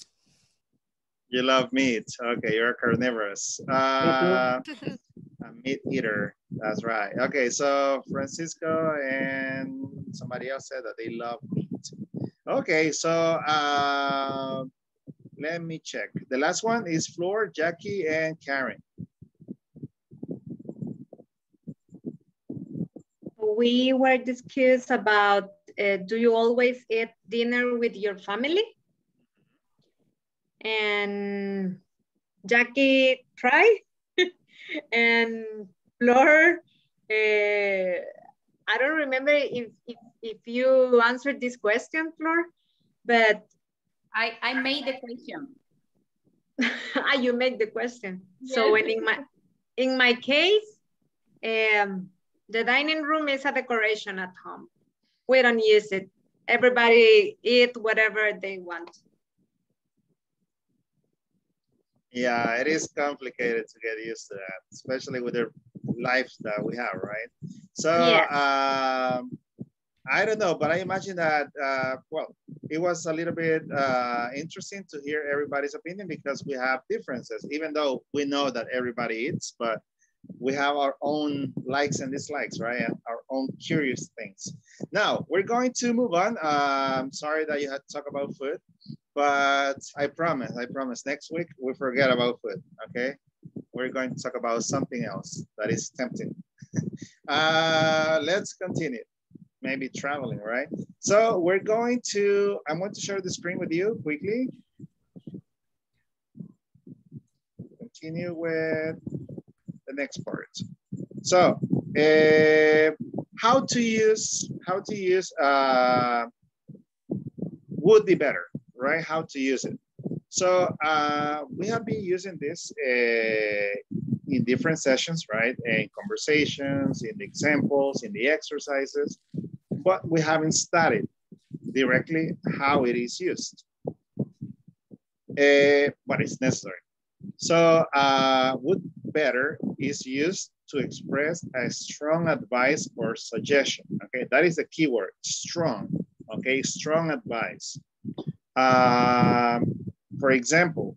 You love meat. Okay, you're carnivorous. Uh, a meat eater. That's right. Okay, so Francisco and somebody else said that they love meat. Okay, so uh, let me check. The last one is Flor, Jackie, and Karen. We were discussed about, uh, do you always eat dinner with your family? And Jackie try, and Flor, uh, I don't remember if, if, if you answered this question, Flor, but I, I made the question. ah, you made the question. Yes. So when in my in my case, um, the dining room is a decoration at home. We don't use it. Everybody eat whatever they want. Yeah, it is complicated to get used to that, especially with the lives that we have, right? So um, I don't know, but I imagine that, uh, well, it was a little bit uh, interesting to hear everybody's opinion because we have differences, even though we know that everybody eats, but we have our own likes and dislikes, right? And our own curious things. Now, we're going to move on. Um, sorry that you had to talk about food, but I promise, I promise next week we forget about food, okay? We're going to talk about something else that is tempting. uh, let's continue maybe traveling, right? So we're going to, I want to share the screen with you quickly. Continue with the next part. So uh, how to use, how to use uh, would be better, right? How to use it. So uh, we have been using this uh, in different sessions, right? In conversations, in the examples, in the exercises, but we haven't studied directly how it is used. Uh, but it's necessary. So uh, would better is used to express a strong advice or suggestion. Okay, that is the key word, strong. Okay, strong advice. Um, for example,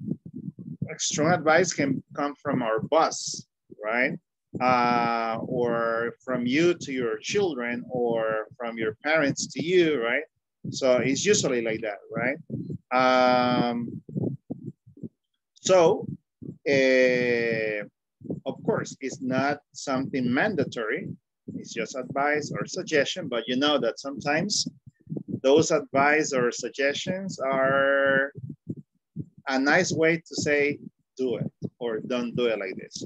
strong advice can come from our boss, right? Uh, or from you to your children, or from your parents to you, right? So it's usually like that, right? Um, so, uh, of course, it's not something mandatory. It's just advice or suggestion, but you know that sometimes those advice or suggestions are a nice way to say do it or don't do it like this.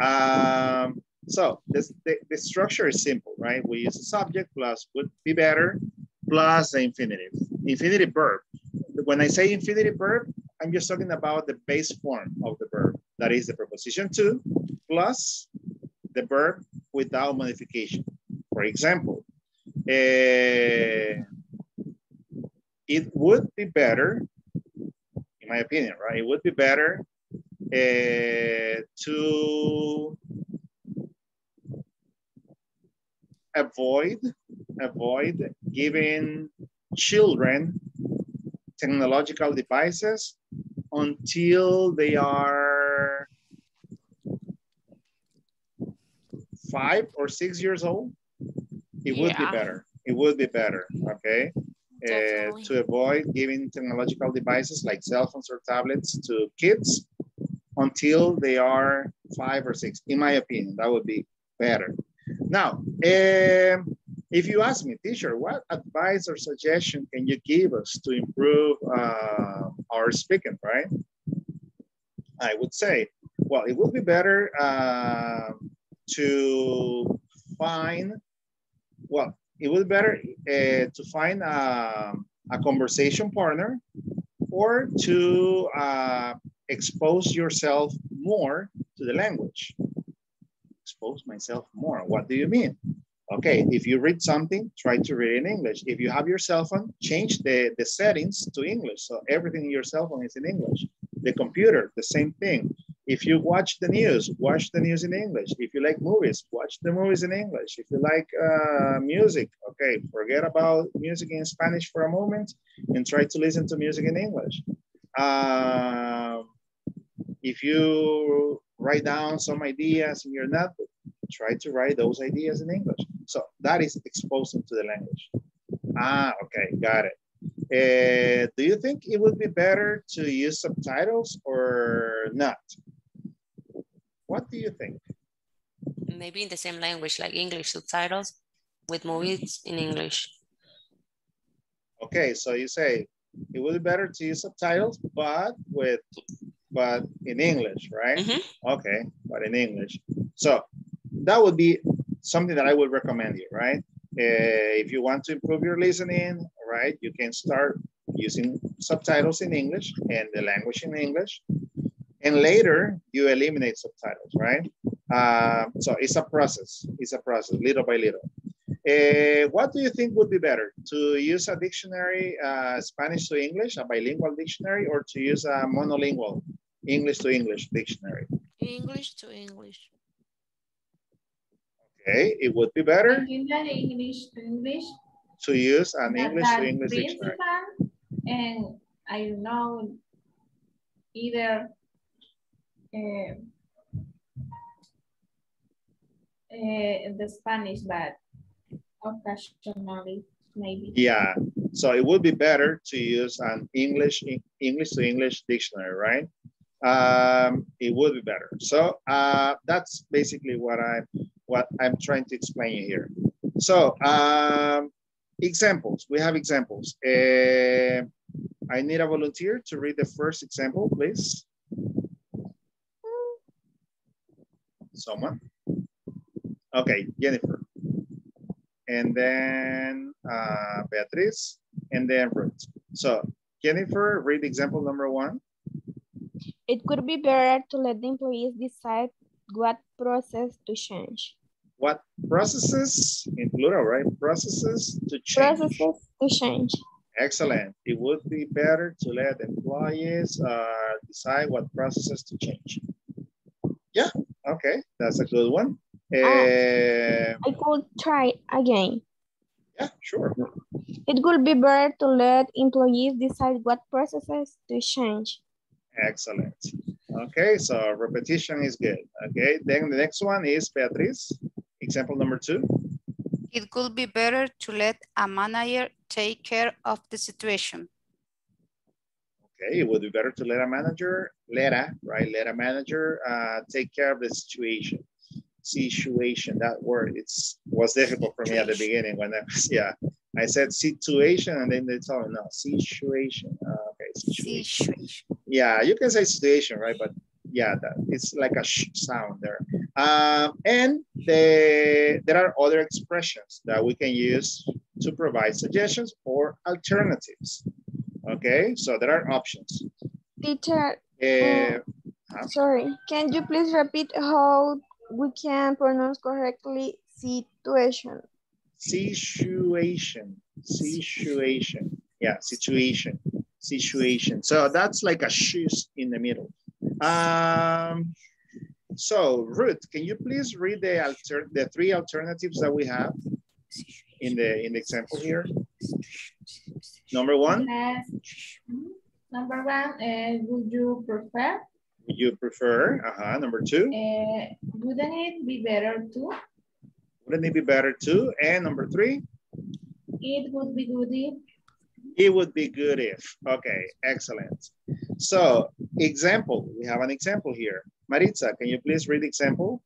Um, so this, the, the structure is simple, right? We use a subject plus would be better plus the infinitive. Infinitive verb. When I say infinitive verb, I'm just talking about the base form of the verb. That is the preposition to plus the verb without modification. For example, uh, it would be better in my opinion, right? It would be better uh, to avoid avoid giving children technological devices until they are five or six years old. It would be better. It would be better, okay? uh, to avoid giving technological devices like cell phones or tablets to kids until they are five or six. In my opinion, that would be better. Now, um, If you ask me, teacher, what advice or suggestion can you give us to improve uh, our speaking, right? I would say, well, it would be better uh, to find, well, it would be better uh, to find a, a, conversation partner or to uh, expose yourself more to the language. Expose myself more. What do you mean? Okay, if you read something, try to read in English. If you have your cell phone, change the, the settings to English. So everything in your cell phone is in English. The computer, the same thing. If you watch the news, watch the news in English. If you like movies, watch the movies in English. If you like uh, music, okay, forget about music in Spanish for a moment and try to listen to music in English. Uh, if you write down some ideas in your notebook, try to write those ideas in English. So that is exposing to the language. Ah, okay, got it. Uh, do you think it would be better to use subtitles or not? What do you think? Maybe in the same language, like English subtitles with movies in English. Okay, so you say it would be better to use subtitles, but with but in English, right? Mm -hmm. Okay, but in English. So that would be something that I would recommend you, right? Uh, if you want to improve your listening, right, you can start using subtitles in English and the language in English. And later you eliminate subtitles, right? Uh, so it's a process, it's a process, little by little. Uh, what do you think would be better? To use a dictionary, uh, Spanish to English, a bilingual dictionary, or to use a monolingual English to English dictionary? English to English. Okay, it would be better. English to English. To use an English to English dictionary. And I don't know either uh, uh, the Spanish, but occasionally maybe. Yeah, so it would be better to use an English English to English dictionary, right? Um, it would be better. So uh, that's basically what I'm what I'm trying to explain here. So um, examples, we have examples. Uh, I need a volunteer to read the first example, please. Someone? Okay, Jennifer. And then uh, Beatriz, and then Ruth. So Jennifer, read example number one. It could be better to let the employees decide what process to change. What processes, in plural, right? Processes to change. Processes to change. Excellent. It would be better to let employees uh, decide what processes to change. Yeah, okay, that's a good one. Uh, I could try again. Yeah, sure. It would be better to let employees decide what processes to change. Excellent. Okay, so repetition is good. Okay, then the next one is Beatriz. Example number two. It could be better to let a manager take care of the situation. Okay, it would be better to let a manager, let a, right? Let a manager uh, take care of the situation. Situation, that word, it's was difficult for me at the beginning when I was, yeah. I said situation and then they told me, no, situation. Uh, okay, situation. situation. Yeah, you can say situation, right? But yeah, that, it's like a sh sound there. Um, and the, there are other expressions that we can use to provide suggestions or alternatives. Okay, so there are options. Teacher, uh, uh, sorry, can you please repeat how we can pronounce correctly situation? Situation, situation, yeah, situation, situation. So that's like a shoes in the middle. Um, so Ruth, can you please read the alter the three alternatives that we have in the in the example here? Number one. Uh, number one, uh, would you prefer? Would you prefer? Uh-huh. Number two. Uh, wouldn't it be better to? Wouldn't it be better to? And number three. It would be good if. It would be good if. Okay, excellent. So example, we have an example here. Maritza, can you please read example?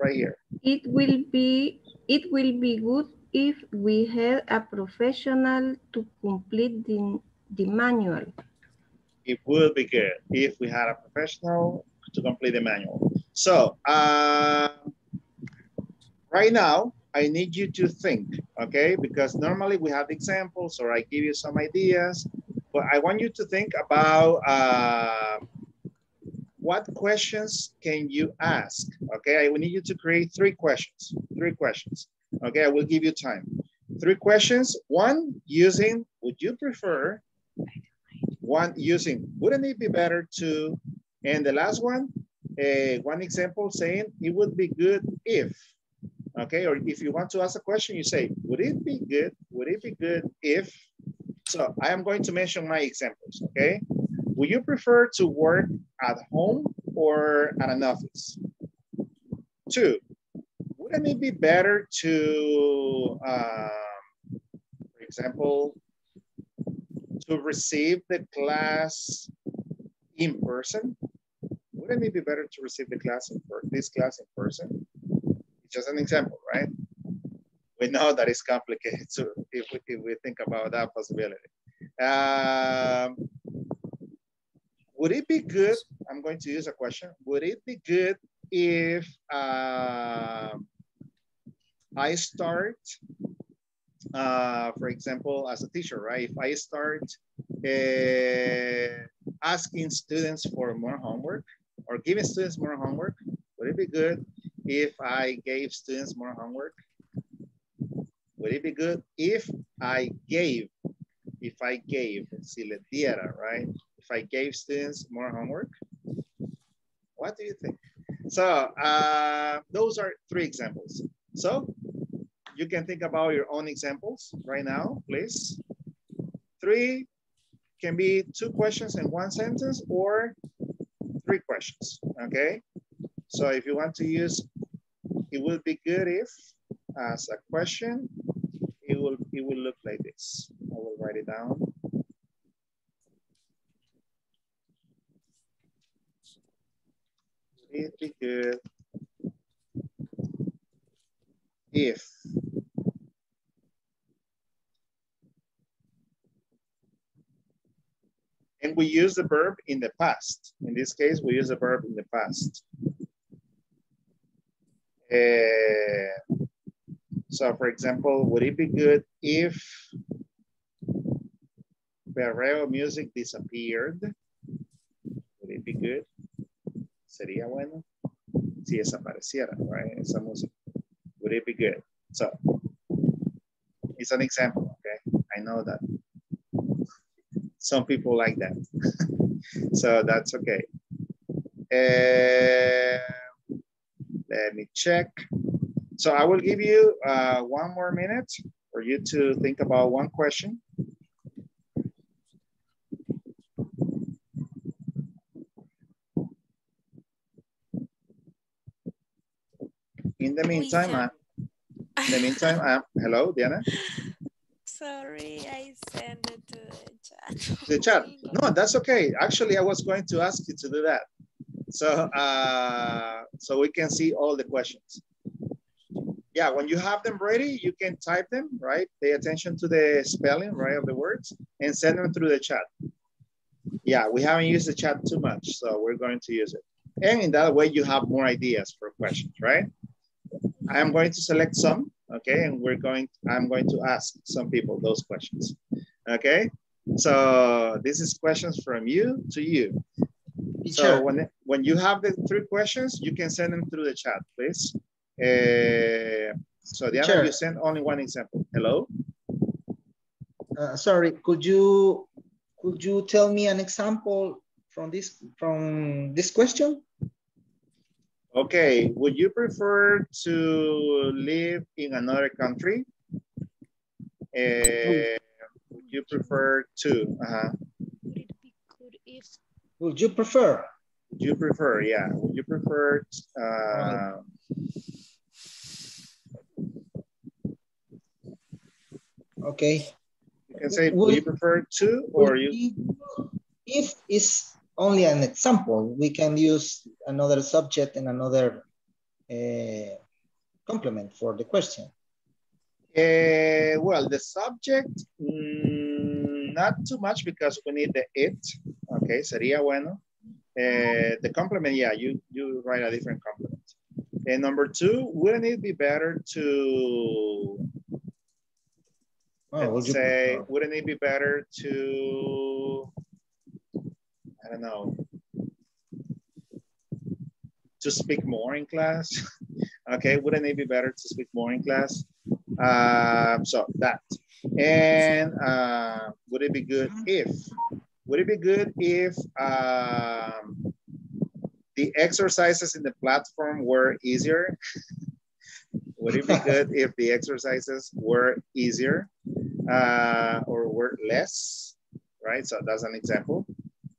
right here. It will be it will be good if we had a professional to complete the, the manual. It would be good if we had a professional to complete the manual. So uh, right now, I need you to think, okay? Because normally we have examples or I give you some ideas, but I want you to think about uh, what questions can you ask, okay? I will need you to create three questions, three questions. Okay, I will give you time. Three questions, one using, would you prefer? One using, wouldn't it be better to, and the last one, uh, one example saying it would be good if, okay? Or if you want to ask a question, you say, would it be good? Would it be good if? So I am going to mention my examples, okay? Would you prefer to work at home or at an office? Two, wouldn't it be better to, um, for example, to receive the class in person? Wouldn't it be better to receive the class in this class in person? Just an example, right? We know that it's complicated so if we, if we think about that possibility. Um, would it be good, I'm going to use a question, would it be good if uh, I start, uh, for example, as a teacher, right? If I start uh, asking students for more homework or giving students more homework, would it be good if I gave students more homework? Would it be good if I gave, if I gave, si le diera, right? If I gave students more homework? What do you think? So uh, those are three examples. So you can think about your own examples right now, please. Three can be two questions in one sentence or three questions, okay? So if you want to use, it would be good if as a question, it will, it will look like this. I will write it down. It'd be good if and we use the verb in the past. In this case, we use the verb in the past. Uh, so for example, would it be good if perreo music disappeared? Would it be good? Sería bueno si desapareciera, right? Esa música. Would it be good? So it's an example, okay? I know that some people like that. so that's okay. Uh, let me check. So I will give you uh, one more minute for you to think about one question. In the meantime, I, in the meantime, I, hello, Diana. Sorry, I sent it to the chat. The chat. No, that's okay. Actually, I was going to ask you to do that. So, uh, so we can see all the questions. Yeah, when you have them ready, you can type them, right? Pay attention to the spelling, right, of the words and send them through the chat. Yeah, we haven't used the chat too much, so we're going to use it. And in that way, you have more ideas for questions, right? I'm going to select some, okay? And we're going, I'm going to ask some people those questions, okay? So this is questions from you to you. So when, when you have the three questions, you can send them through the chat, please. Uh, so Diana, Sure. you send only one example. Hello? Uh, sorry, could you could you tell me an example from this from this question? Okay, would you prefer to live in another country? Uh, would you prefer to? Uh-huh. Would you prefer? Would you prefer? Yeah. Would you prefer? Uh, Okay. you can say, would you prefer to, or you? If it's only an example, we can use another subject and another uh, complement for the question? Uh, well, the subject, mm, not too much because we need the it. Okay, sería bueno. Uh, the complement, yeah, you, you write a different complement. And number two, wouldn't it be better to, Oh, would you say, wouldn't it be better to, I don't know, to speak more in class? okay, wouldn't it be better to speak more in class? Um, so that. And uh, would it be good if, would it be good if um, the exercises in the platform were easier? would it be good if the exercises were easier uh, or were less, right? So that's an example.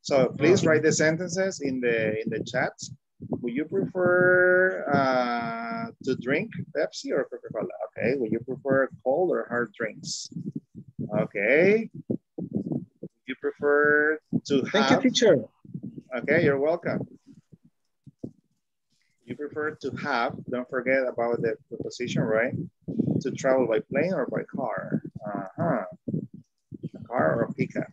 So please write the sentences in the in the chat. Would you prefer uh, to drink Pepsi or Coca-Cola? Okay. Would you prefer cold or hard drinks? Okay. You prefer to Thank you, teacher. Okay, you're welcome. You prefer to have, don't forget about the preposition, right? To travel by plane or by car. Uh-huh. A car or a pickup.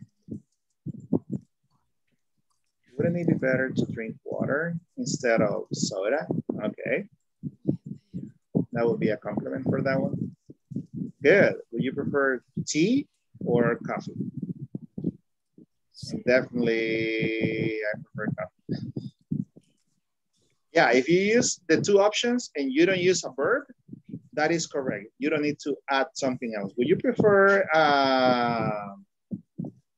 Wouldn't it be better to drink water instead of soda? Okay. That would be a compliment for that one. Good. Would you prefer tea or coffee? Definitely, I prefer coffee. Yeah, if you use the two options and you don't use a verb, that is correct. You don't need to add something else. Would you prefer uh,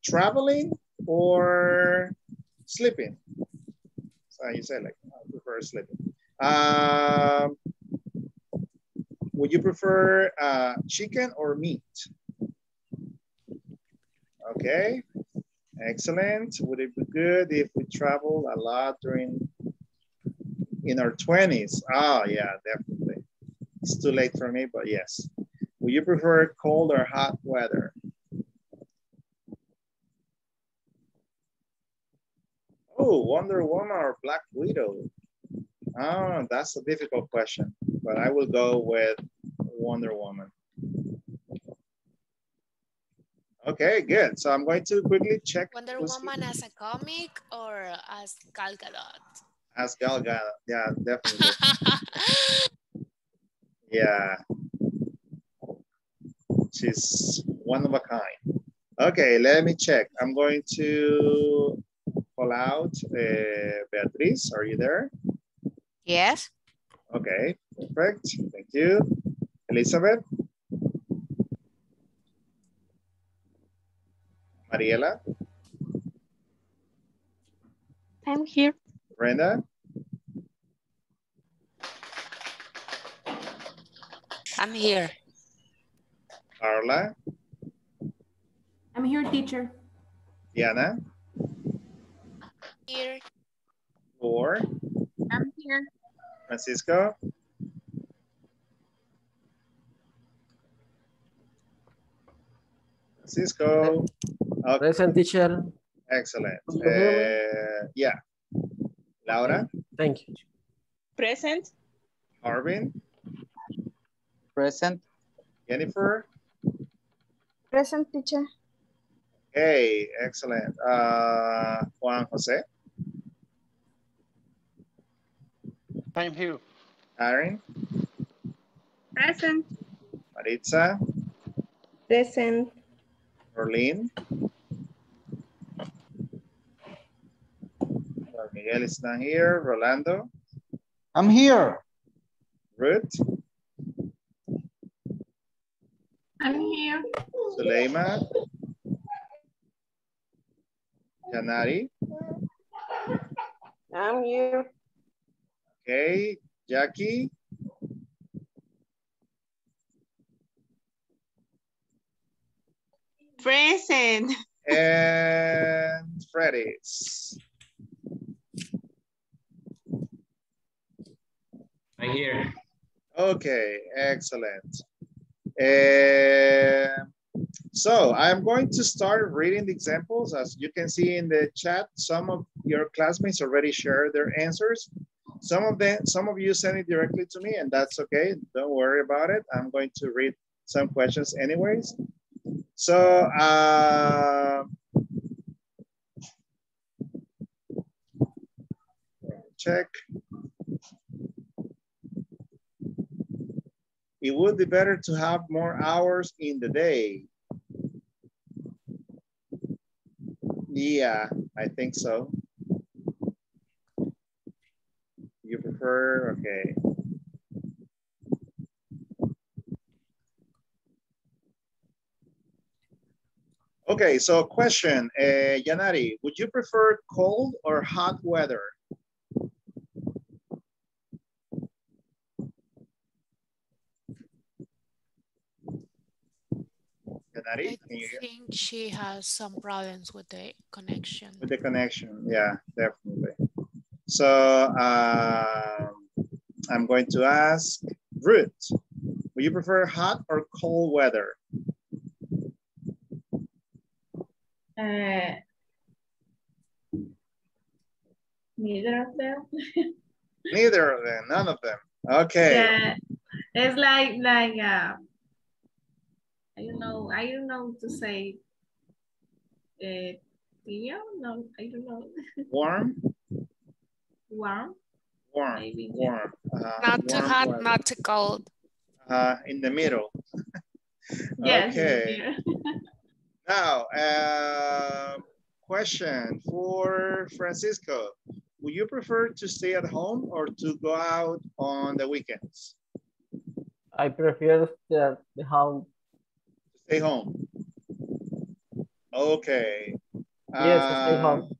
traveling or sleeping? So you say like, I prefer sleeping. Um, would you prefer uh, chicken or meat? Okay, excellent. Would it be good if we travel a lot during in our 20s? Oh yeah, definitely. It's too late for me, but yes. Would you prefer cold or hot weather? Oh, Wonder Woman or Black Widow? Oh, that's a difficult question, but I will go with Wonder Woman. Okay, good. So I'm going to quickly check Wonder Woman as a comic or as Gal Gadot? as Gal Gadot. Yeah, definitely. yeah. She's one of a kind. Okay, let me check. I'm going to call out uh, Beatriz. Are you there? Yes. Okay, perfect. Thank you. Elizabeth? Mariela? I'm here. Brenda? I'm here. Carla? I'm here, teacher. Diana? Here. Or I'm here. Francisco? Francisco? Okay, Present teacher. excellent. Can you hear me? Uh, yeah. Laura? Thank you. Present. Arvin? Present. Jennifer? Present teacher. Hey, excellent. Uh, Juan Jose? I'm here. Aaron? Present. Maritza? Present. Orlene? Well, Miguel is not here. Rolando? I'm here. Ruth? I'm here. Suleima? Janari? I'm here. Okay, Jackie? Present. And Freddy's. I'm here. Okay, excellent. Um, so I'm going to start reading the examples. As you can see in the chat, some of your classmates already shared their answers. Some of them, some of you send it directly to me and that's okay. Don't worry about it. I'm going to read some questions anyways. So, uh, check. It would be better to have more hours in the day. Yeah, I think so. Okay. Okay, so question, uh, Yanari, would you prefer cold or hot weather? Yanari, I can you hear? think she has some problems with the connection. With the connection, yeah, definitely. So um, I'm going to ask Ruth, would you prefer hot or cold weather? Uh, neither of them. Neither of them, none of them. Okay. Yeah, it's like like uh, I don't know. I don't know to say. Uh, tibio? No, I don't know. Warm, Warm. warm, Maybe. warm. Uh, Not too hot, weather. not too cold. Uh, in the middle. Yes. Okay. Now, uh, question for Francisco. Would you prefer to stay at home or to go out on the weekends? I prefer to stay at home. Stay home. Okay. Yes, stay Um, home.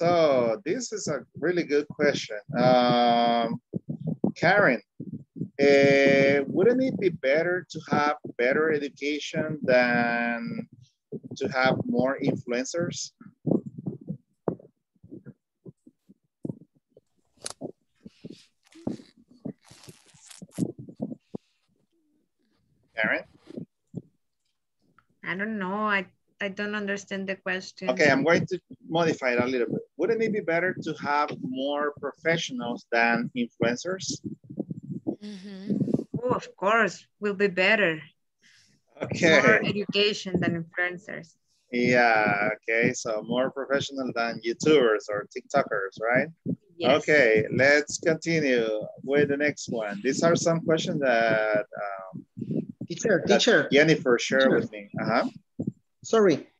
So this is a really good question. Um, Karen, uh, wouldn't it be better to have better education than to have more influencers? Karen? I don't know. I, I don't understand the question. Okay, I'm going to modify it a little bit. Wouldn't it be better to have more professionals than influencers? Oh, of course, will be better. Okay. More education than influencers. Yeah, okay, so more professional than YouTubers or TikTokers, right? Yes. Okay, let's continue with the next one. These are some questions that, um, Teacher, that teacher. Jennifer shared Teacher. with me. Uh-huh. Sorry,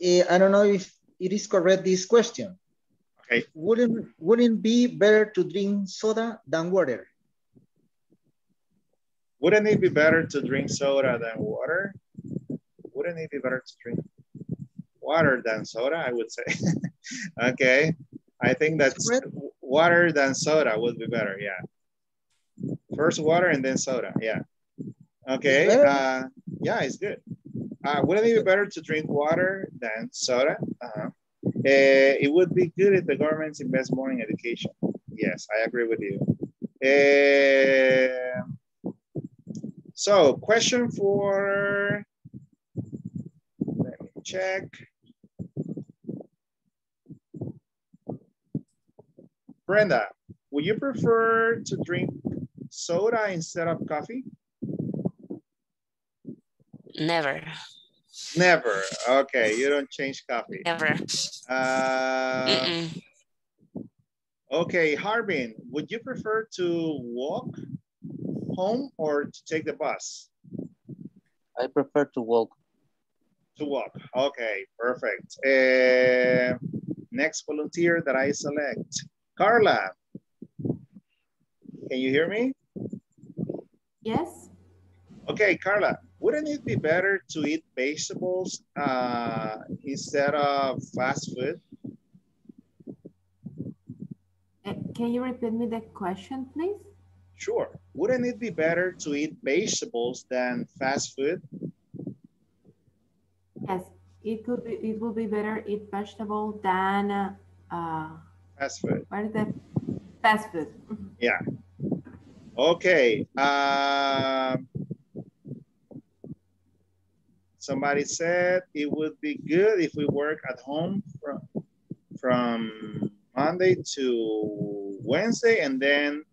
Eh, I don't know if it is correct, this question. Okay. Wouldn't, wouldn't be better to drink soda than water? Wouldn't it be better to drink soda than water? Wouldn't it be better to drink water than soda, I would say. okay, I think that's water than soda would be better, yeah. First water and then soda, yeah. Okay, uh, yeah, it's good. Uh, wouldn't it be better to drink water than soda? Uh-huh. Uh, it would be good if the government invest more in education. Yes, I agree with you. Uh, so, question for, let me check. Brenda, would you prefer to drink soda instead of coffee? Never, Never. Okay, you don't change coffee. never. Uh, Mm-mm. okay, Arvin, would you prefer to walk home or to take the bus? I prefer to walk. To walk. Okay, perfect. Uh, next volunteer that I select, Carla. Can you hear me? Yes. Okay, Carla, wouldn't it be better to eat vegetables uh, instead of fast food? Uh, Can you repeat me the question, please? Sure. Wouldn't it be better to eat vegetables than fast food? Yes, it could be, it would be better eat vegetable than, uh, uh, Fast food. what is that? Fast food. Yeah. Okay. Um, somebody said it would be good if we work at home from from Monday to Wednesday and then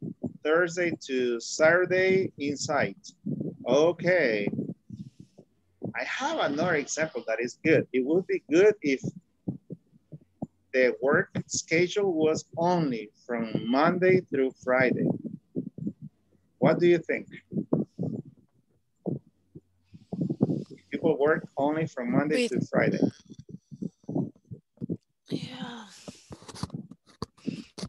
Thursday to Saturday inside. Okay. I have another example that is good. It would be good if the work schedule was only from Monday through Friday. What do you think? People work only from Monday Wait. to Friday. Yeah.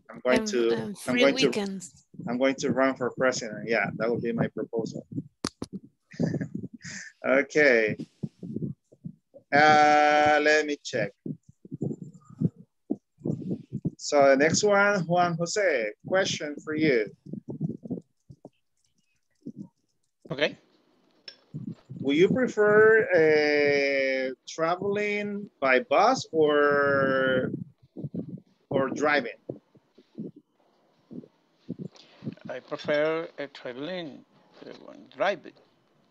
I'm going And- to and I'm free going to. I'm going to run for president. Yeah, that would be my proposal. okay. Uh, let me check. So the next one, Juan Jose, question for you. Okay. Would you prefer uh, traveling by bus or or driving? I prefer uh, traveling uh, driving.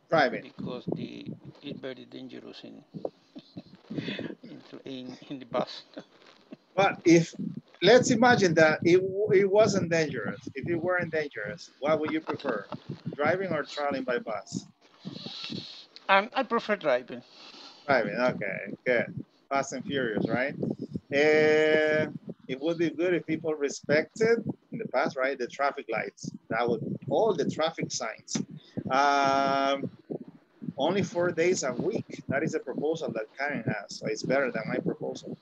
Driving. Because the it's very dangerous in in, in, in the bus. But if let's imagine that it, it wasn't dangerous. If it weren't dangerous, what would you prefer? Driving or traveling by bus? Um, I prefer driving. Driving, okay, good. Fast and Furious, right? Uh, it would be good if people respected in the past, right? The traffic lights. That would all the traffic signs. Um, only four days a week. That is a proposal that Karen has, so it's better than my proposal.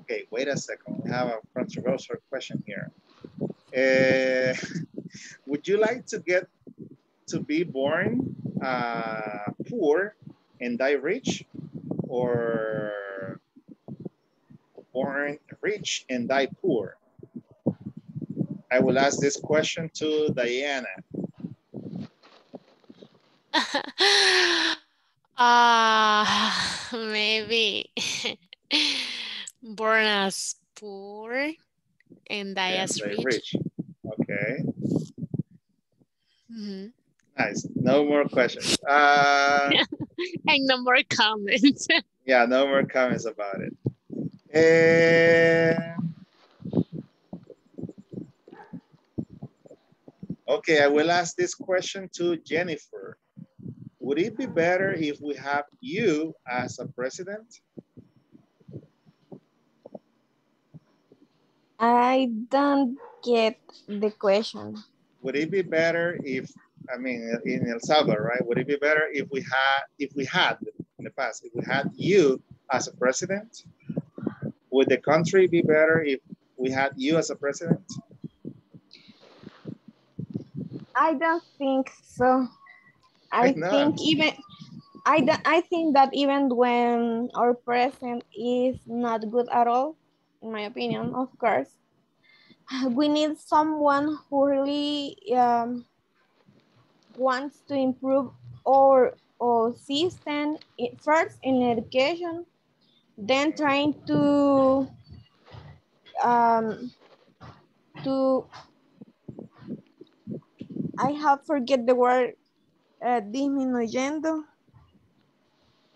Okay, wait a second. We have a controversial question here. Uh, would you like to get to be born uh, poor and die rich, or born rich and die poor? I will ask this question to Diana. Ah, maybe born as poor and die and as rich. rich. Okay, Mhm. Nice. No more questions. Uh, and no more comments. yeah, no more comments about it. And okay, I will ask this question to Jennifer. Would it be better if we have you as a president? I don't get the question. Would it be better if, I mean, in El Salvador, right? Would it be better if we had, if we had in the past, if we had you as a president? Would the country be better if we had you as a president? I don't think so. I think even I don't- I think that even when our president is not good at all, in my opinion, of course, we need someone who really um, wants to improve our, our system first in education, then trying to um, to I have forget the word uh, disminuyendo,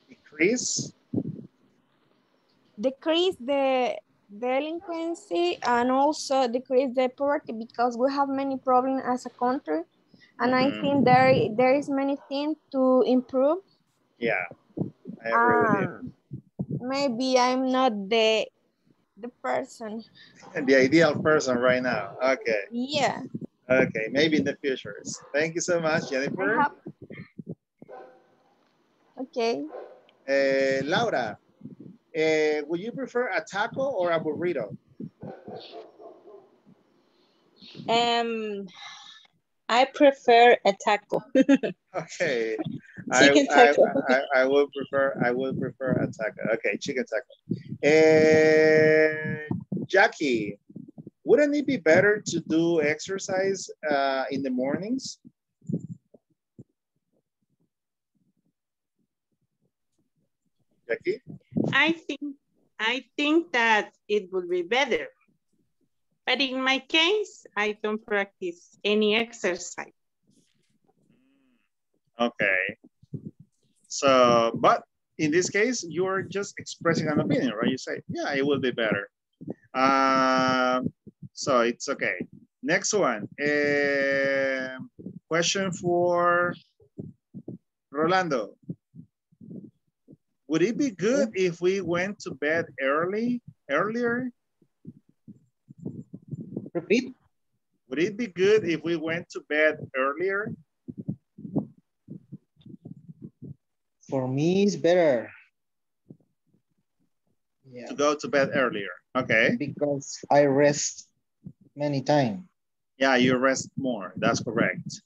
Decrease? decrease the delinquency and also decrease the poverty because we have many problems as a country. And I Mhm. think there, there is many things to improve. Yeah, I agree with you. Um, maybe I'm not the, the person. The ideal person right now. Okay, Yeah. okay, maybe in the future. Thank you so much, Jennifer. have, okay. Uh, Laura, uh, would you prefer a taco or a burrito? Um, I prefer a taco. Okay. Chicken I, taco. I, I, I would prefer I would prefer a taco. Okay, chicken taco. And Jackie, wouldn't it be better to do exercise uh, in the mornings? Jackie? I think I think that it would be better. But in my case, I don't practice any exercise. Okay. So, but in this case, you're just expressing an opinion, right? You say, yeah, it will be better. Uh, so it's okay. Next one. Uh, question for Rolando. Would it be good if we went to bed early, earlier? Repeat. Would it be good if we went to bed earlier? For me, it's better. Yeah. To go to bed earlier. Okay. Because I rest many times. Yeah, you rest more. That's correct.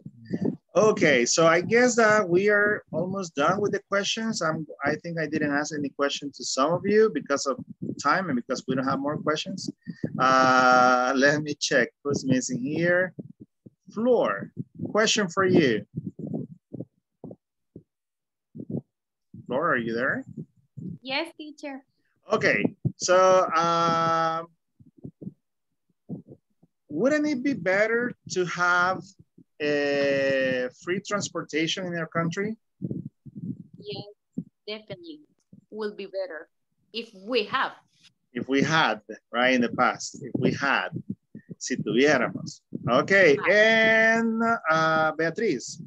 Okay, so I guess that we are almost done with the questions. I'm, I think I didn't ask any question to some of you because of time and because we don't have more questions. Uh, let me check who's missing here. Flor, question for you. Flor, are you there? Yes, teacher. Okay, so um, wouldn't it be better to have a free transportation in our country? Yes, definitely will be better if we have. If we had, right, in the past, if we had, si tuviéramos. Okay, and uh, Beatriz,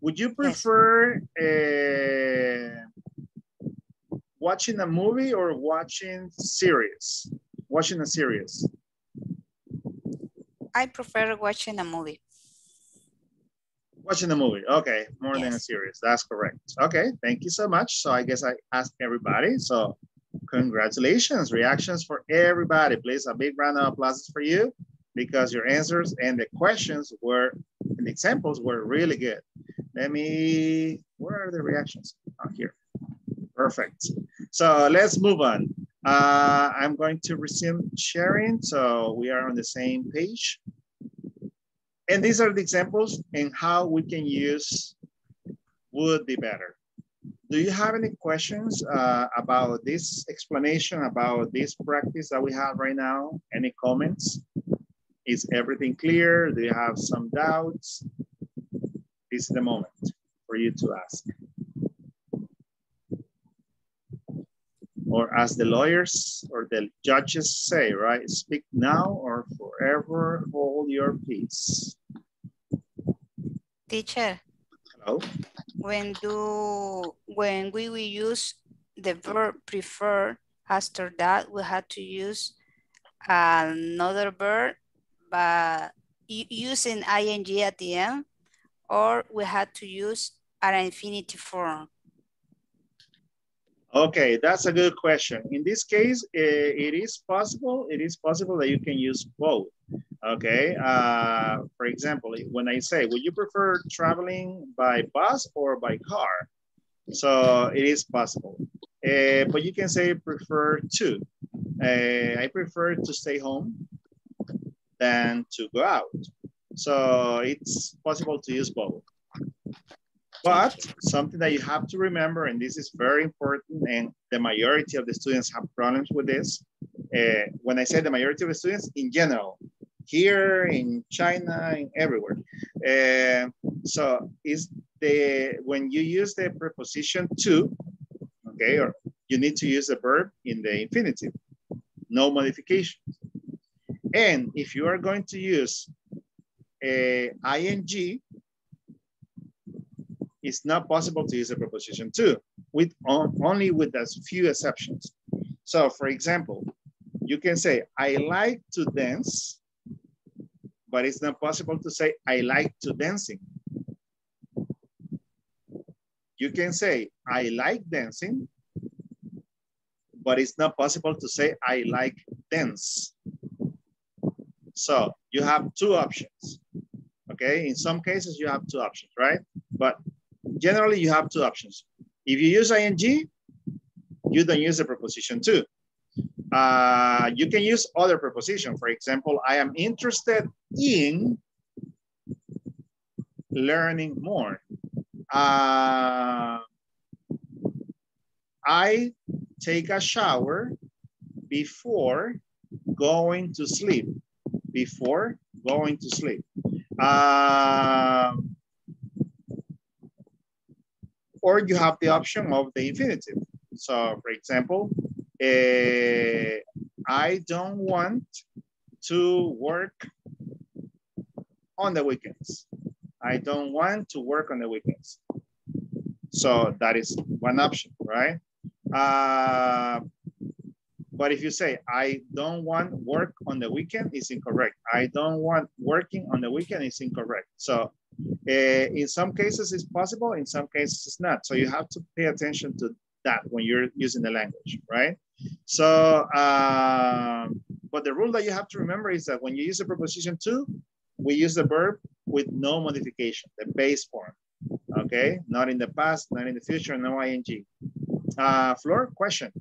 would you prefer uh, watching a movie or watching series? Watching a series. I prefer watching a movie. Watching the movie. Okay, more yes. than a series. That's correct. Okay, thank you so much. So I guess I asked everybody. So congratulations. Reactions for everybody. Please, a big round of applause for you because your answers and the questions were, and the examples were really good. Let me, where are the reactions? Oh, here. Perfect. So let's move on. Uh, I'm going to resume sharing. So we are on the same page. And these are the examples and how we can use would be better. Do you have any questions uh, about this explanation, about this practice that we have right now? Any comments? Is everything clear? Do you have some doubts? This is the moment for you to ask. Or as the lawyers or the judges say, right? Speak now or forever hold your peace. Teacher. Hello. When do when we will use the verb prefer, after that we had to use another verb, but using ing at the end, or we had to use an infinitive form. Okay, that's a good question. In this case, eh, it is possible. It is possible that you can use both. Okay, uh, for example, when I say, would you prefer traveling by bus or by car? So it is possible. Uh, but you can say prefer to. Uh, I prefer to stay home than to go out. So it's possible to use both. But something that you have to remember, and this is very important, and the majority of the students have problems with this. Uh, when I say the majority of the students, in general, here in China, and everywhere. Uh, so is the when you use the preposition to, okay, or you need to use the verb in the infinitive, no modifications. And if you are going to use a ing, it's not possible to use a preposition to, with on, only with as few exceptions. So for example, you can say, I like to dance, but it's not possible to say, I like to dancing. You can say, I like dancing, but it's not possible to say, I like dance. So you have two options, okay? In some cases, you have two options, right? But generally you have two options. If you use ing, you don't use the preposition to. Uh, you can use other preposition. For example, I am interested in learning more. Uh, I take a shower before going to sleep. Before going to sleep. Uh, or you have the option of the infinitive. So for example, eh, I don't want to work on the weekends. I don't want to work on the weekends. So that is one option, right? Uh, but if you say, I don't want work on the weekend, it's incorrect. I don't want working on the weekend, it's incorrect. So uh, in some cases it's possible, in some cases it's not. So you have to pay attention to that when you're using the language, right? So, um, but the rule that you have to remember is that when you use a preposition to, we use the verb with no modification, the base form, okay? Not in the past, not in the future, no ing. Uh, question.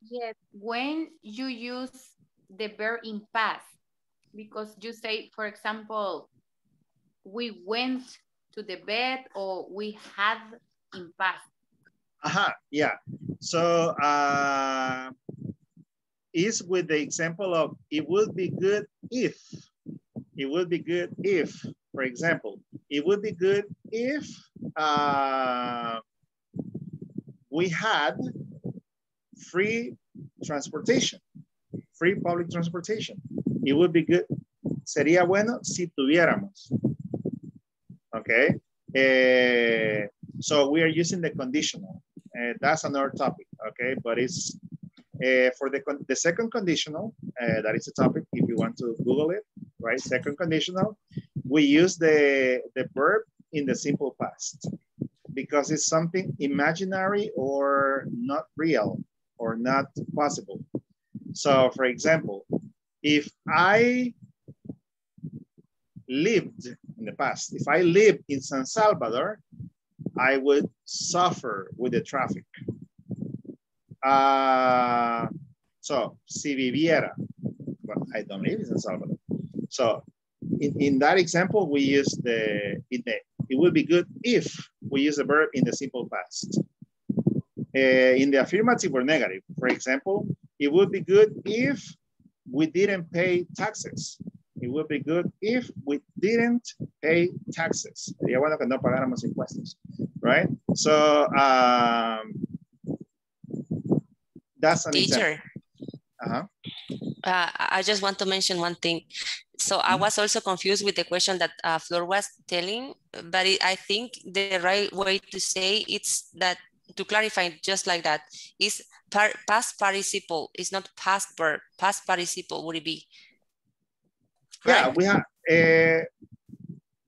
Yes, when you use the verb in past, because you say, for example, we went to the bed or we had in past. Aha, yeah. So uh, is with the example of it would be good if. It would be good if, for example, it would be good if uh, we had free transportation, free public transportation. It would be good. Sería bueno si tuviéramos. Okay. Eh, so we are using the conditional. Uh, that's another topic. Okay. But it's uh, for the, the second conditional, uh, that is a topic if you want to Google it, right? Second conditional, we use the, the verb in the simple past because it's something imaginary or not real or not possible. So for example, if I lived in the past, if I lived in San Salvador, I would suffer with the traffic. Uh, so, si viviera, but I don't live in San Salvador. So, in, in that example, we use the, in the, it would be good if we use the verb in the simple past. Uh, in the affirmative or negative, for example, it would be good if we didn't pay taxes. It would be good if we didn't pay taxes. Sería bueno que no pagáramos impuestos, right? So, um, that's an Teacher. example. Uh-huh. Uh, I just want to mention one thing. So I was also confused with the question that uh, Flor was telling, but it, I think the right way to say it's that to clarify just like that is par past participle. It's not past verb. Past participle would it be? Yeah, we have. Uh,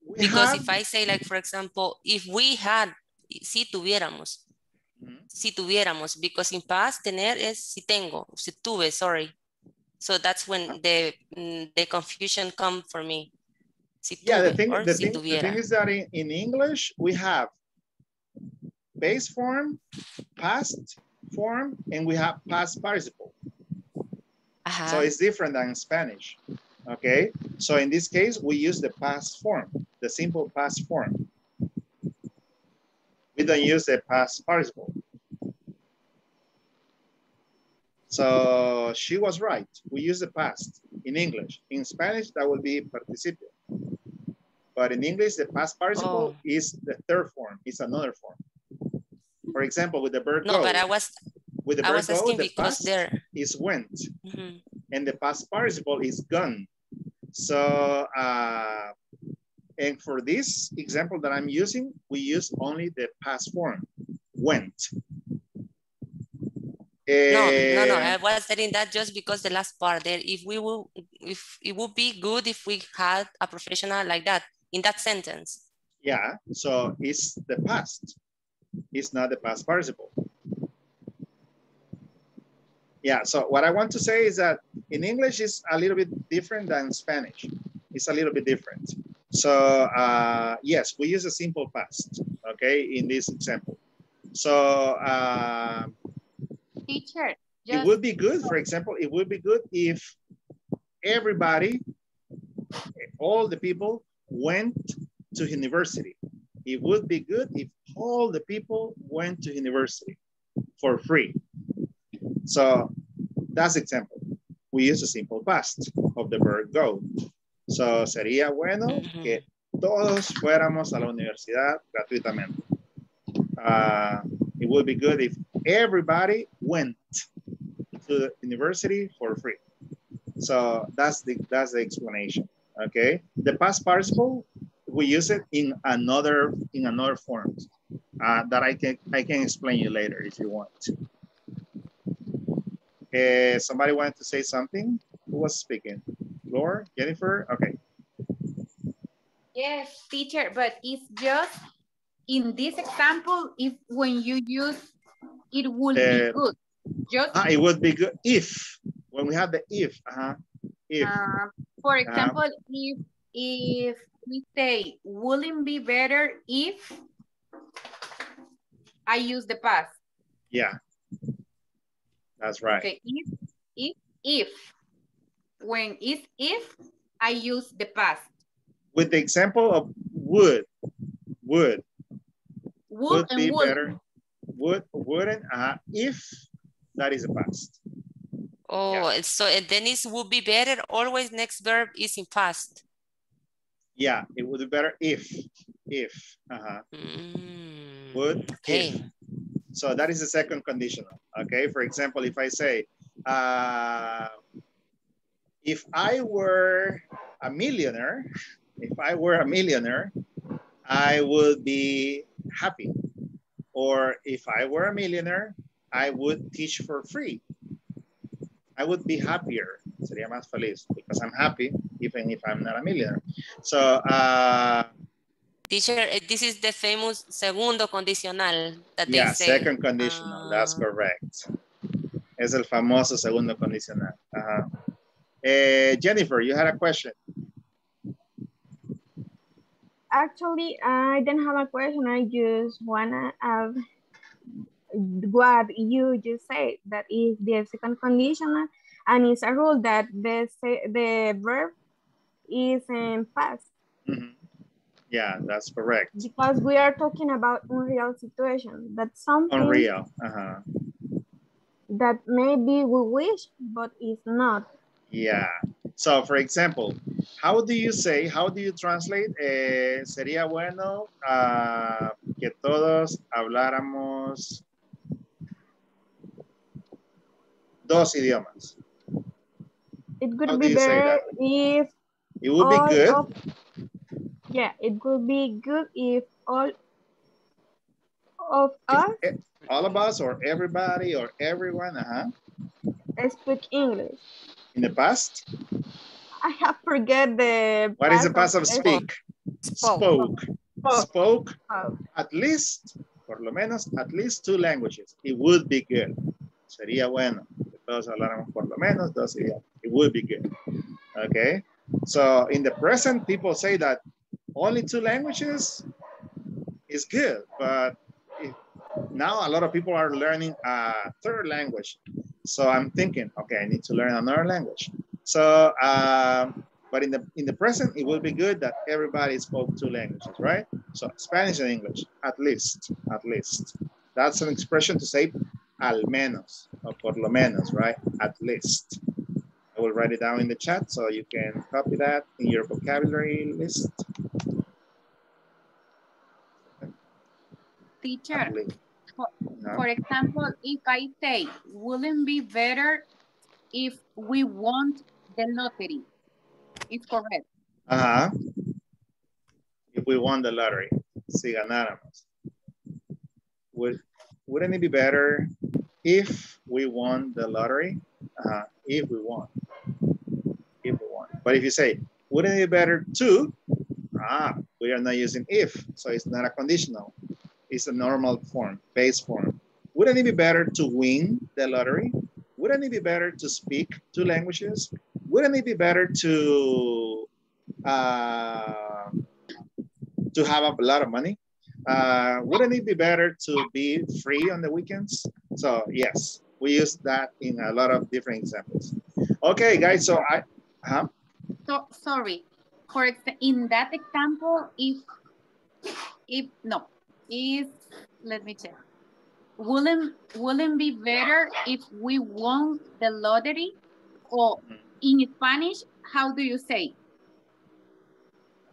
we Because have, if I say like, for example, if we had, si tuviéramos, si tuviéramos, because in past tener es si tengo, si tuve, sorry. So that's when the mm, the confusion come for me. Si yeah, the thing, the si thing, the thing is that in, in English, we have base form, past form, and we have past participle. So it's different than Spanish. Okay, so in this case, we use the past form, the simple past form. We don't use the past participle. So she was right. We use the past in English. In Spanish, that would be participio. But in English, the past participle Oh. is the third form. It's another form. For example, with the verb No, go, but I was with the I verb was go, asking the because past there. is went, Mhm. and the past participle is gone. So, uh, and for this example that I'm using, we use only the past form, went. No, no, no. Eh, I was saying that just because the last part there, if we will, if it would be good if we had a professional like that in that sentence. Yeah, so it's the past. It's not the past participle. Yeah, so what I want to say is that in English is a little bit different than Spanish. It's a little bit different. So uh, yes, we use a simple past, okay, in this example. So uh, Teacher, it would be good, for example, it would be good if everybody, all the people went to university. It would be good if all the people went to university for free. So that's example. We use a simple past of the verb go. So sería bueno que todos fuéramos a la universidad gratuitamente. Uh, it would be good if everybody went to the university for free. So that's the that's the explanation. Okay. The past participle we use it in another in another form uh, that I can I can explain you later if you want to. Uh, somebody wanted to say something. Who was speaking? Laura, Jennifer. Okay. Yes, teacher, but it's just in this example, if when you use it would be Uh, good. Just Ah, it would be good if when we have the if. Uh -huh, if. uh, for Uh, example, if if we say wouldn't be better if I use the past. yeah. That's right. Okay, if if if when is if I use the past. With the example of would, would, Would, be would. better. Would, wouldn't, uh, if that is a past. Oh, it's so and then it would be better. Always next verb is in past. Yeah, it would be better if, if, uh-huh. Would, if. So that is the second conditional, okay? For example, if I say, uh, if I were a millionaire, if I were a millionaire, I would be happy. Or if I were a millionaire, I would teach for free. I would be happier. Sería más feliz because I'm happy even if I'm not a millionaire. So, uh, Teacher, eh, this is the famous segundo condicional that they yeah, say. second conditional, that's correct. Es el famoso segundo condicional. Ajá. Eh, Jennifer, you had a question. Actually, I don't have a question. I just wanna add what you just said. That is the second conditional, and it's a rule that the se- the verb is in past Yeah, that's correct. because we are talking about unreal situation. That's something Unreal. Uh-huh. that maybe we wish, but it's not. Yeah. So, for example, how do you say, how do you translate? Eh, sería bueno ah, que todos habláramos dos idiomas. It could How be better if It would be good. of- yeah, it would be good if all of us All of us or everybody or everyone, uh-huh. speak English. In the past, I have forget the what is the past of speak? Spoke. Spoke. Spoke Spoke. at least, por lo menos, at least two languages. It would be good. Sería bueno todos habláramos por lo menos dos. It would be good. Okay. So in the present, people say that only two languages is good, but now a lot of people are learning a third language. So I'm thinking, okay, I need to learn another language. So, um, but in the in the present, it will be good that everybody spoke two languages, right? So Spanish and English, at least, at least. That's an expression to say al menos or por lo menos, right? At least. I will write it down in the chat so you can copy that in your vocabulary list. Teacher, for, No. for example, if I say, wouldn't be better if we want the lottery? It's correct. Ajá. If we won the lottery, si ganáramos. Would, wouldn't it be better if we won the lottery? Uh, if we won. But if you say, wouldn't it be better to? Ah, we are not using if, so it's not a conditional. It's a normal form, base form. Wouldn't it be better to win the lottery? Wouldn't it be better to speak two languages? Wouldn't it be better to uh, to have a lot of money? Uh, wouldn't it be better to be free on the weekends? So yes, we use that in a lot of different examples. Okay, guys. So I, huh? So, sorry. For in that example, if, if, no, if, let me check. Wouldn't, wouldn't be better if we won the lottery? Or in Spanish, how do you say?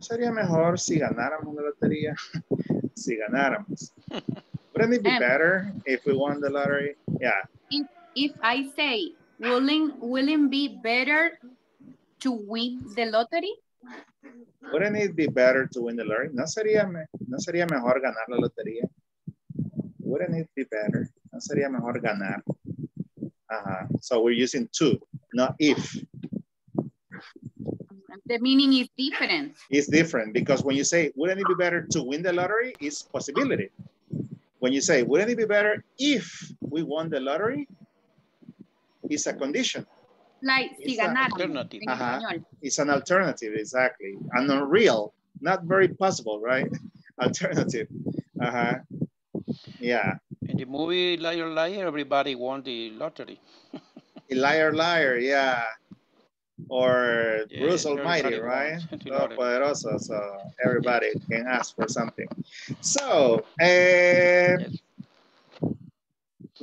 Sería mejor si ganáramos la lotería. si ganáramos. Wouldn't it be Um, better if we won the lottery? Yeah. If, if I say, wouldn't, wouldn't be better to win the lottery? Wouldn't it be better to win the lottery? ¿No sería, me- no sería mejor ganar la lotería? Wouldn't it be better? ¿No sería mejor ganar? Uh-huh. So we're using to, not if. The meaning is different. It's different because when you say, wouldn't it be better to win the lottery? It's possibility. When you say, wouldn't it be better if we won the lottery? It's a condition. Like, si It's an ganaran. alternative. en Ajá. español. It's an alternative, exactly. An unreal, not very possible, right? Alternative. Uh-huh. Yeah. In the movie Liar Liar, everybody won the lottery. Liar, liar, yeah. Or Yeah, Bruce Almighty, right? wants the Todopoderoso, so everybody can ask for something. So, uh,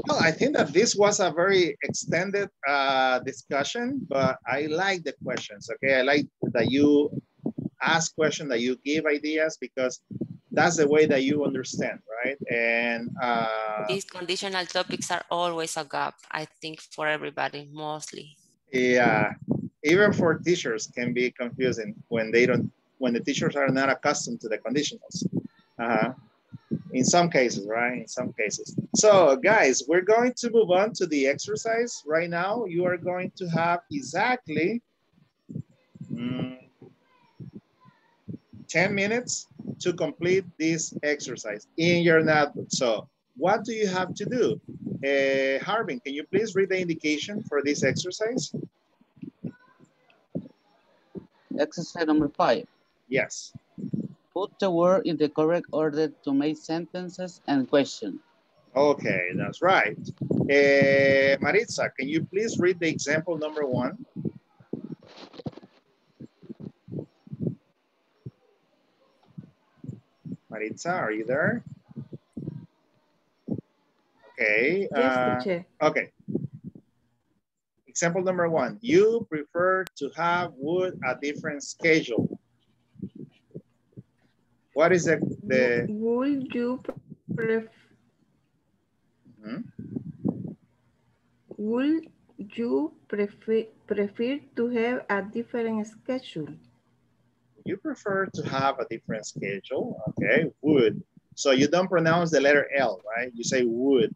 well, I think that this was a very extended uh, discussion, but I like the questions, okay? I like that you ask questions, that you give ideas, because that's the way that you understand, right? And uh, These conditional topics are always a gap, I think, for everybody, mostly. Yeah, even for teachers can be confusing when they don't, when the teachers are not accustomed to the conditionals. Uh-huh. In some cases, right? In some cases. So guys, we're going to move on to the exercise. Right now, you are going to have exactly mm, 10 minutes to complete this exercise in your notebook. So what do you have to do? Uh, Arvin, can you please read the indication for this exercise? Exercise number five. Yes. Put the word in the correct order to make sentences and question. Okay, that's right. Uh, Maritza, can you please read the example number one? Maritza, are you there? Okay. Yes, uh, teacher. Okay. Example number one, you prefer to have would a different schedule. What is the, the Would you pref Hmm? would you prefer prefer to have a different schedule? you prefer to have a different schedule? Okay, would. So you don't pronounce the letter L, right? You say would.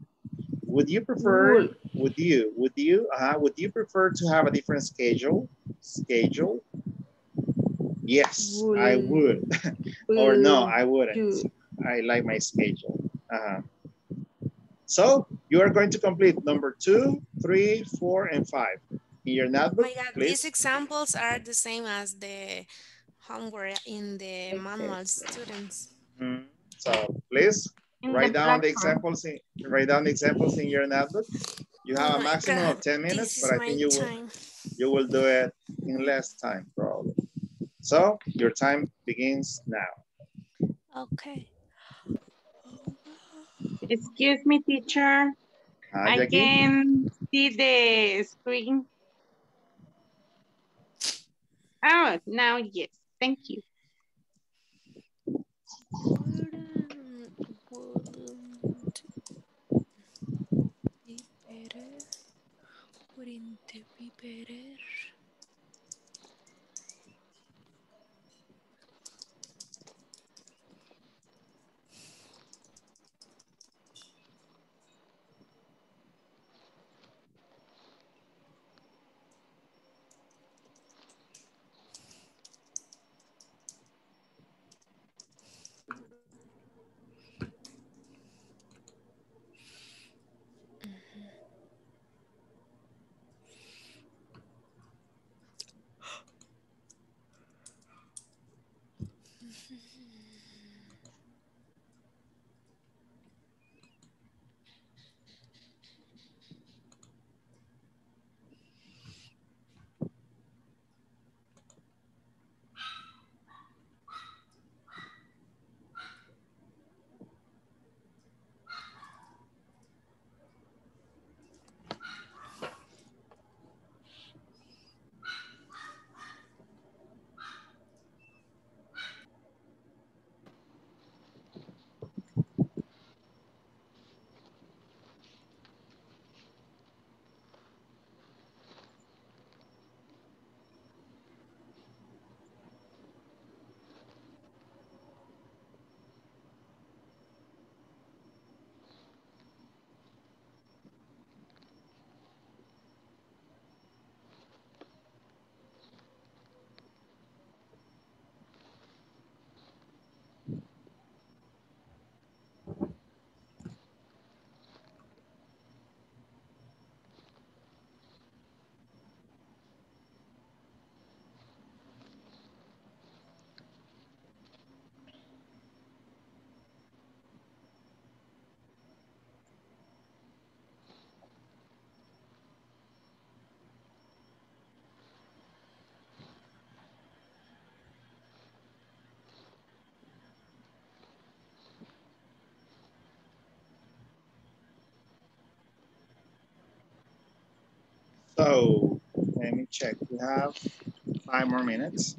Would you prefer, Would. would you, would you, uh -huh, would you prefer to have a different schedule? Schedule? Yes, I would. or no, I wouldn't. you- I like my schedule. Uh-huh. So you are going to complete number two, three, four, and five. In your notebook, my God, please. these examples are the same as the homework in the manual students. Mhm. So please In write the down the examples in write down the examples in your notebook. You have Oh a maximum God, of 10 minutes, this but I think my you will you will do it in less time probably. So your time begins now. Okay. Excuse me, teacher. Hi, I Jackie. can see the screen. Oh, now yes. Thank you. Be better. Wouldn't it be better? So let me check. We have five more minutes.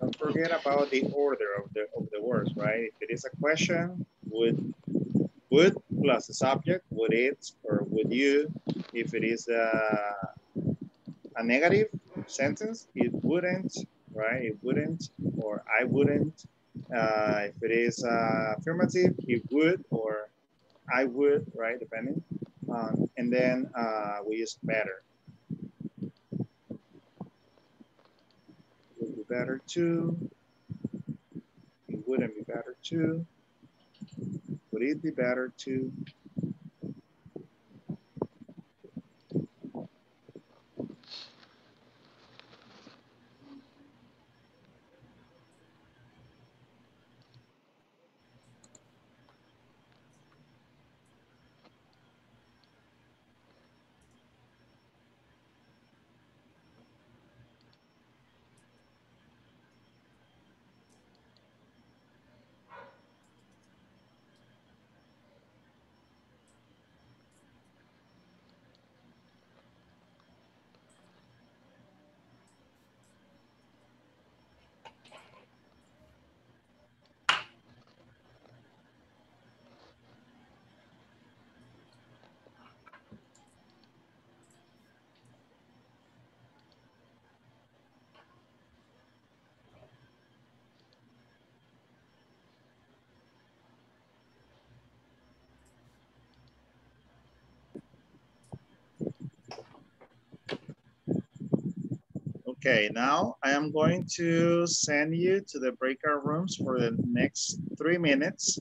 Don't forget about the order of the of the words, right? If it is a question, would would plus the subject, would it or would you? If it is a, a negative sentence, it wouldn't, right? It wouldn't or I wouldn't. Uh, if it is uh, affirmative, he would or I would, right? Depending. Um, and then uh, we use better. Would be better too. It wouldn't be better too. Would it be Okay, now I am going to send you to the breakout rooms for the next three minutes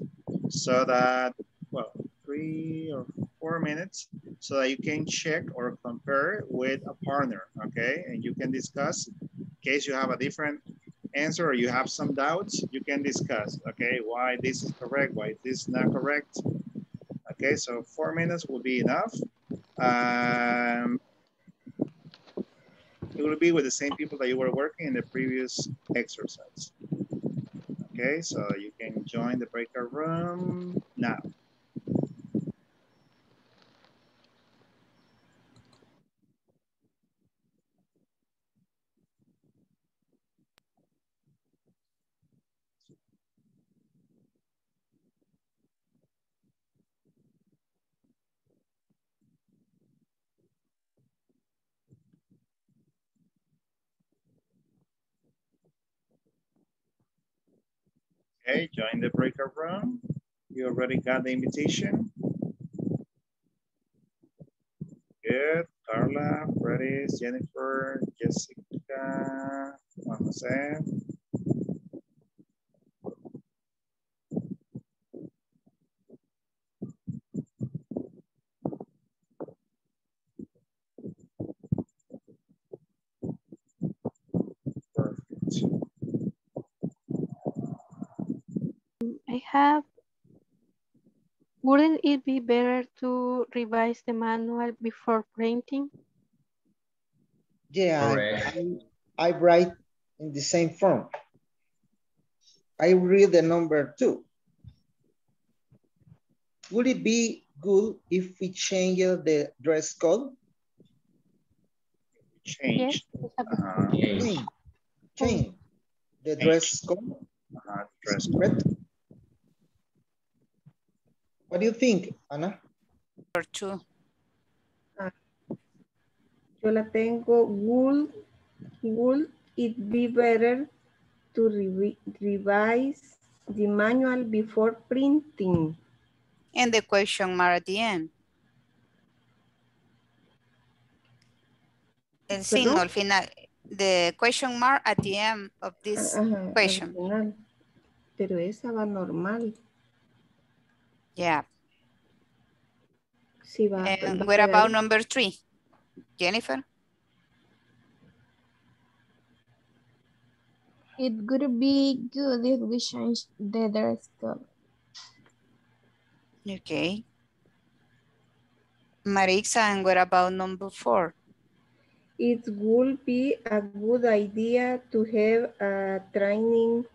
so that, well, three or four minutes so that you can check or compare with a partner, okay? And you can discuss in case you have a different answer or you have some doubts, you can discuss, okay? Why this is correct, why this is not correct. Okay, so four minutes will be enough. Um, will be with the same people that you were working in the previous exercise. Okay, so you can join the breakout room now. Okay, join the breakout room. You already got the invitation. Good. Carla, Freddie, Jennifer, Jessica, Juan Jose. Perfect. I have, wouldn't it be better to revise the manual before printing? Yeah, I, Correct. I, I write in the same form. I read the number two. Would it be good if we change the dress code? Change. Uh, Change, change the dress code. uh, dress Correct? What do you think, Ana? Or two. Ah. Yo la tengo, would, would it be better to revi- revise the manual before printing? And the question mark at the end. El signo ¿Perdón? al final. The question mark at the end of this ah, Ajá, al question. final. Pero esa va normal. Yeah. Sí va. And va what about number three? Jennifer? It would be good if we change the dress code. Okay. Maritza, and what about number four? It would be a good idea to have a training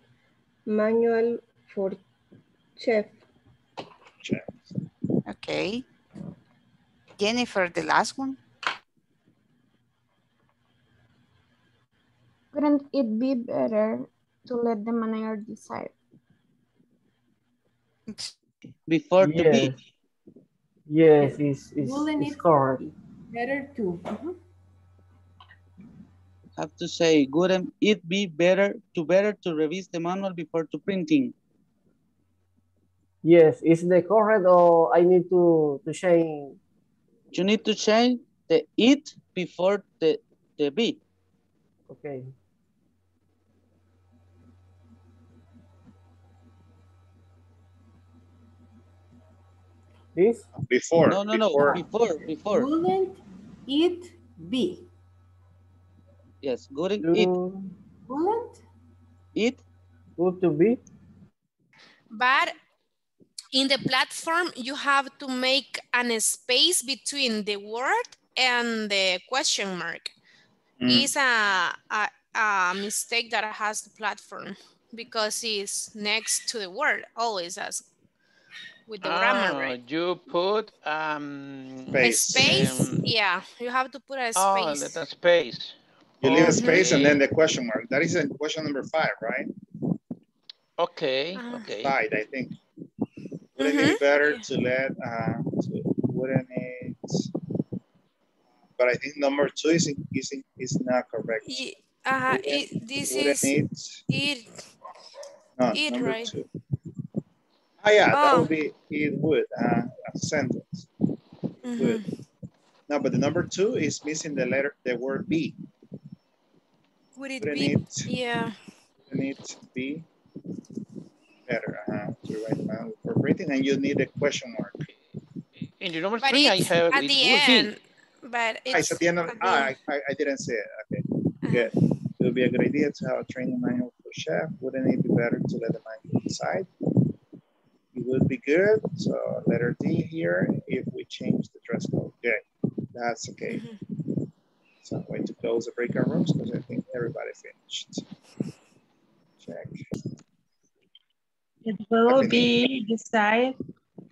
manual for chef. Okay. Jennifer, the last one? Wouldn't it be better to let the manager decide? Before to be. Yes. Yes, it's, it's, Wouldn't it's it correct. Better to. Mhm. Have to say, wouldn't it be better to better to revise the manual before to printing? Yes, is the correct or I need to, to change? You need to change the it before the, the be. Okay. This? Before. No, no, no, before. before, before. Wouldn't it be? Yes, wouldn't it, Wouldn't? it, Good to be? But in the platform, you have to make an space between the word and the question mark. Mm. It's a, a, a mistake that has the platform because it's next to the word, always as with the grammar, Ah, right? you put um, A Space. space, um, yeah, you have to put a oh, space. let a space. You leave a space and then the question mark. That is in question number five, right? Okay, Ah. okay. Side, I think. Wouldn't it be better to let, uh, to, wouldn't it? But I think number two is, in- is, is not correct. Ye- Uh, it, this Wouldn't is it? it, No, it, number right? two. Ah, yeah, that Oh. would be, it would, uh, a sentence. Would. Mhm. No, but the number two is missing the letter, the word be. Would it Wouldn't be, it, yeah, wouldn't it be better, uh, to write them out for printing and you need a question mark. In the number but three, I it's have at it the would be. end, but Ah, it's it's at the end of, the ah, end. I, I, I didn't say it, okay, Uh-huh. good. It would be a good idea to have a training manual for chef. Wouldn't it be better to let the manual decide? It would be good, so letter D here, if we change the dress code, okay, that's okay. Mhm. So I'm going to close the breakout rooms because I think everybody finished. Check. It will be decide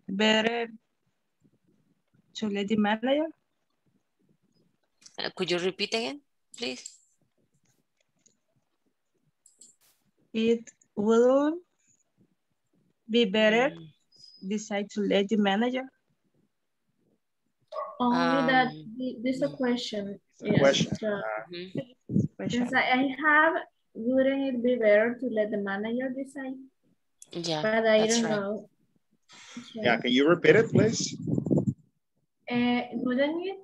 better to let the manager. Uh, Could you repeat again, please? It will be better decide to let the manager. Only that this the- there's a question. It's a question. so- Uh, Mhm. Question. Yes, I I have, wouldn't it be better to let the manager decide? Yeah, But I that's don't right. know. Okay. Yeah, can you repeat it, please? Uh, wouldn't it?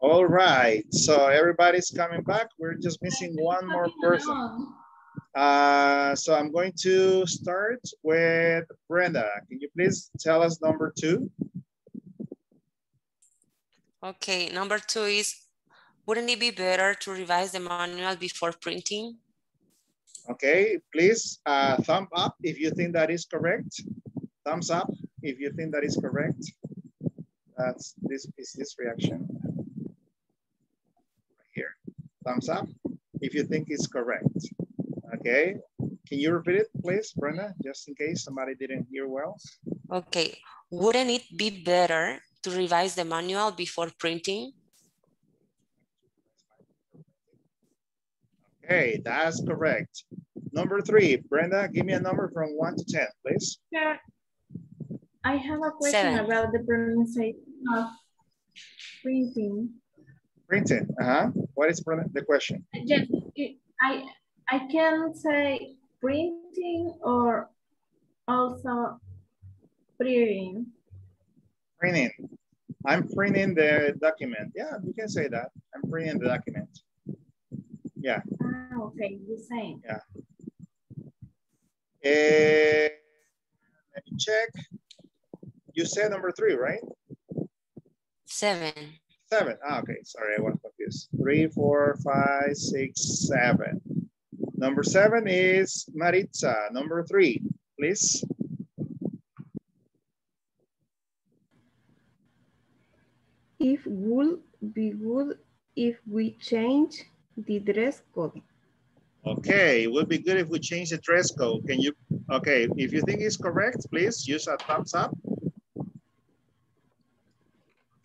All right, so everybody's coming back. We're just missing one more person. Uh, so I'm going to start with Brenda. Can you please tell us number two? Okay, number two is, wouldn't it be better to revise the manual before printing? Okay, please uh, thumb up if you think that is correct. Thumbs up if you think that is correct. That's this is this reaction. Right here. Thumbs up if you think it's correct. Okay. Can you repeat it, please, Brenda, just in case somebody didn't hear well? Okay, wouldn't it be better to revise the manual before printing? Okay, that's correct. Number three, Brenda, give me a number from one to 10, please. Yeah. I have a question Seven. about the pronunciation of printing. Printing, uh-huh. What is the question? Just, I, I can say printing or also printing. Printing. I'm printing the document. Yeah, you can say that. I'm printing the document. Yeah. Ah, okay, the same. Yeah. Eh, let me check. You said number three, right? Seven. Seven. Ah, okay. Sorry, I was confused. Three, four, five, six, seven. Number seven is Maritza. Number three, please. It would be good if we change the dress code. Okay, it would be good if we change the dress code. Can you, okay, if you think it's correct, please use a thumbs up.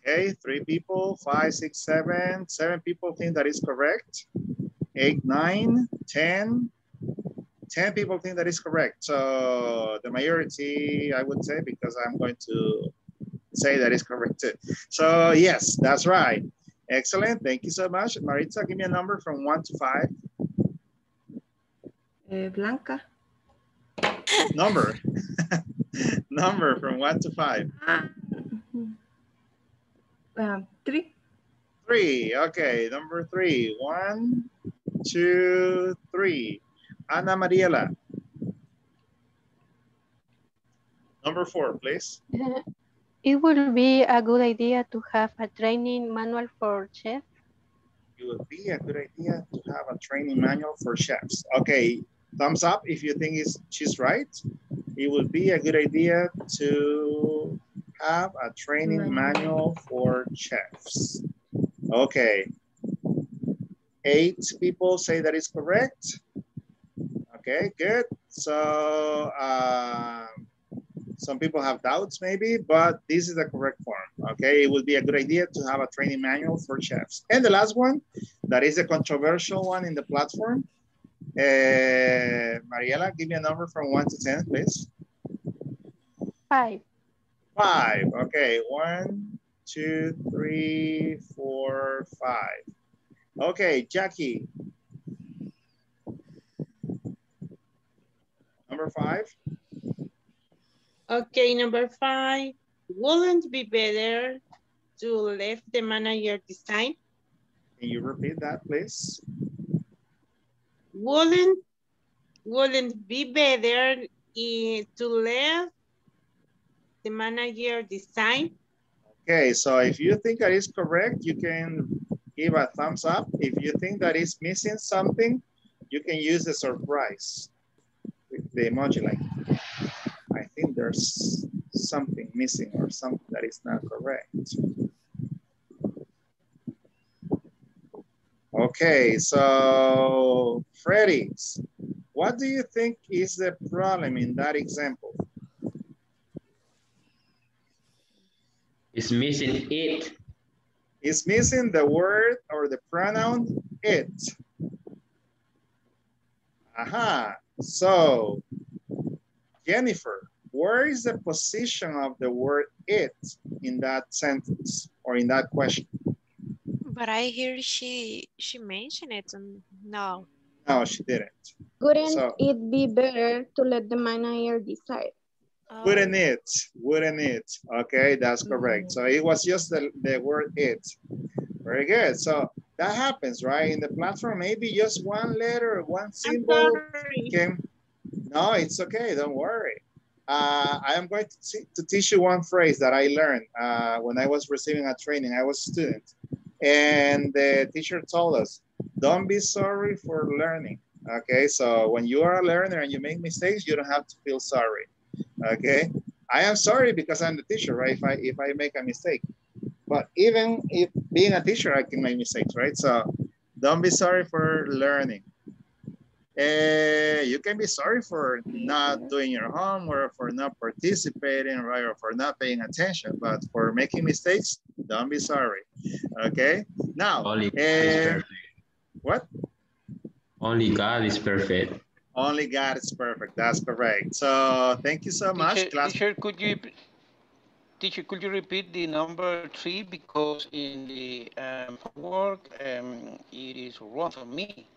Okay, three people, five, six, seven. people think that is correct. Eight, nine, ten, ten people think that is correct. So the majority, I would say, because I'm going to say that is correct too. So yes, that's right. Excellent, thank you so much. Maritza, give me a number from one to five. Eh, Blanca. Number. number from one to five. Um, three. Three, okay, number three. One, two, three. Ana Mariela. Number four, please. It would be a good idea to have a training manual for chef. It would be a good idea to have a training manual for chefs. Okay, thumbs up if you think is she's right. It would be a good idea to have a training manual for chefs. Okay. Eight people say that is correct. Okay, good. So um, some people have doubts maybe, but this is the correct form. Okay, it would be a good idea to have a training manual for chefs. And the last one, that is a controversial one in the platform. Uh, Mariela, give me a number from one to 10, please. Five. Five, okay, one, two, three, four, five. Okay, Jackie. Number five. Okay, number five. Wouldn't be better to leave the manager design? Can you repeat that, please? Wouldn't wouldn't be better to leave the manager design? Okay, so if you think that is correct, you can give a thumbs up. If you think that it's missing something, you can use the surprise the emoji like, I think there's something missing or something that is not correct. Okay, so Freddie, what do you think is the problem in that example? It's missing it. It's missing the word or the pronoun it. Aha, so Jennifer, where is the position of the word it in that sentence or in that question? But I hear she she mentioned it and no. No, she didn't. Wouldn't So- it be better to let the manager decide? Wouldn't it? Wouldn't it? Okay, that's correct. So it was just the, the word it. Very good. So that happens, right? In the platform, maybe just one letter, one symbol can. No, it's okay. Don't worry. Uh, I am going to, to teach you one phrase that I learned uh, when I was receiving a training. I was a student, and the teacher told us, "Don't be sorry for learning." Okay, so when you are a learner and you make mistakes, you don't have to feel sorry. Okay, I am sorry because I'm the teacher, right? If I if I make a mistake, but even if being a teacher, I can make mistakes, right? So don't be sorry for learning. Eh, you can be sorry for not doing your homework, for not participating, right, or for not paying attention. But for making mistakes, don't be sorry. Okay. Now, Only perfect. what? Only God is perfect. Only God is perfect. That's correct. So thank you so teacher, much. Class teacher, could you teacher, could you repeat the number three? Because in the um, um, it is wrong for me.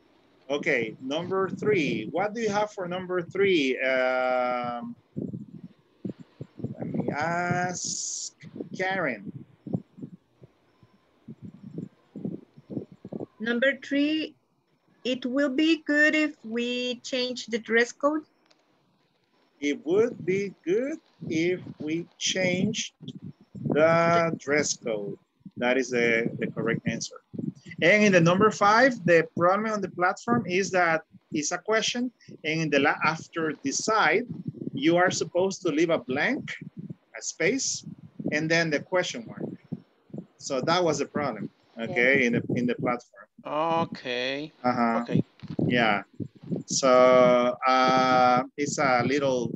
Okay, number three. What do you have for number three? Um, let me ask Karen. Number three it will be good if we change the dress code. It would be good if we change the dress code. That is the, the correct answer. And in the number five, the problem on the platform is that it's a question. And in the la- after decide, you are supposed to leave a blank, a space, and then the question mark. So that was the problem, okay, in the in the platform. Okay. Uh-huh. Okay. Yeah. So uh, it's a little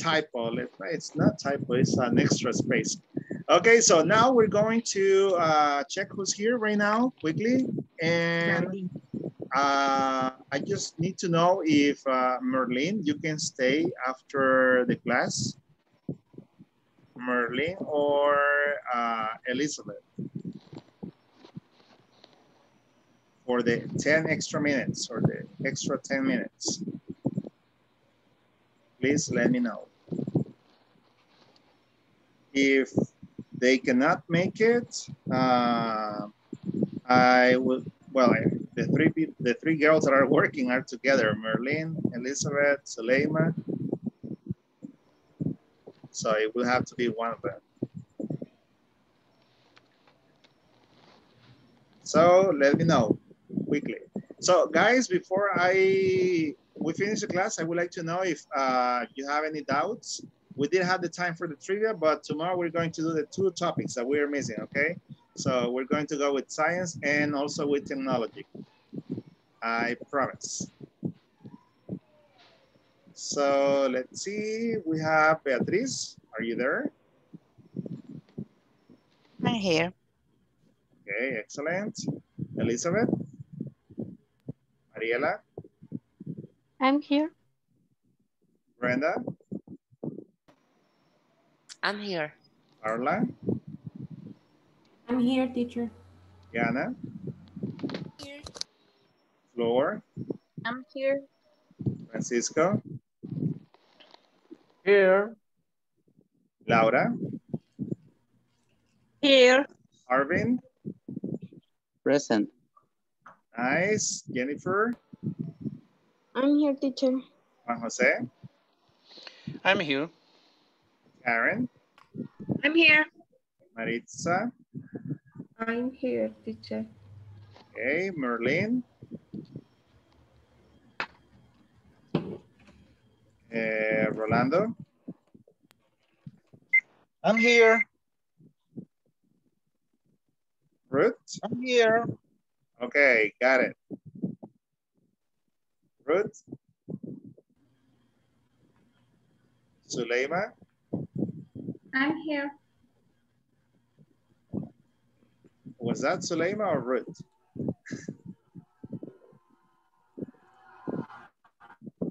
typo. It's not typo, it's an extra space. Okay, so now we're going to uh, check who's here right now quickly. And uh, I just need to know if uh, Merlin, you can stay after the class. Merlin or uh, Elizabeth. For the 10 extra minutes or the extra 10 minutes. Please let me know. If they cannot make it, uh, I will, well, I- the three people, the three girls that are working are together, Merlin, Elizabeth, Suleima. So it will have to be one of them. So let me know quickly. So guys, before I we finish the class, I would like to know if uh, you have any doubts. We did have the time for the trivia, but tomorrow we're going to do the two topics that we're missing, okay? So we're going to go with science and also with technology. I promise. So let's see, we have Beatriz. Are you there? I'm here. Okay, excellent. Elizabeth? Mariela? I'm here. Brenda? I'm here. Carla? I'm here, teacher. Yana? Here. Flor? I'm here. Francisco? Here. Laura? Here. Arvin? Present. Nice. Jennifer? I'm here, teacher. Juan Jose? I'm here. Karen? I'm here. Maritza? I'm here, teacher. Okay, Merlin? Eh, Rolando? I'm here. Ruth? I'm here. Okay, got it. Ruth? Suleima? I'm here. Was that Suleima or Ruth?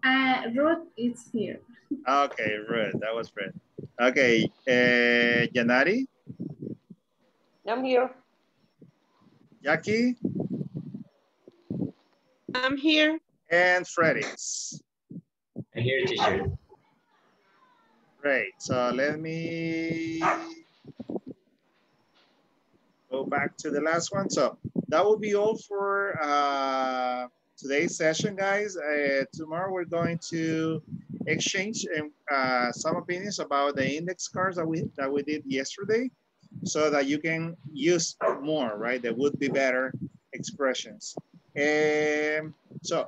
Uh, Ruth is here. Okay, Ruth, that was Ruth. Okay, uh, Janari? I'm here. Jackie? I'm here. And Freddy's. I'm here, teacher. Great, so let me go back to the last one. So that will be all for uh, today's session, guys. Uh, tomorrow we're going to exchange um, uh, some opinions about the index cards that we that we did yesterday, so that you can use more, right? There would be better expressions. Um, so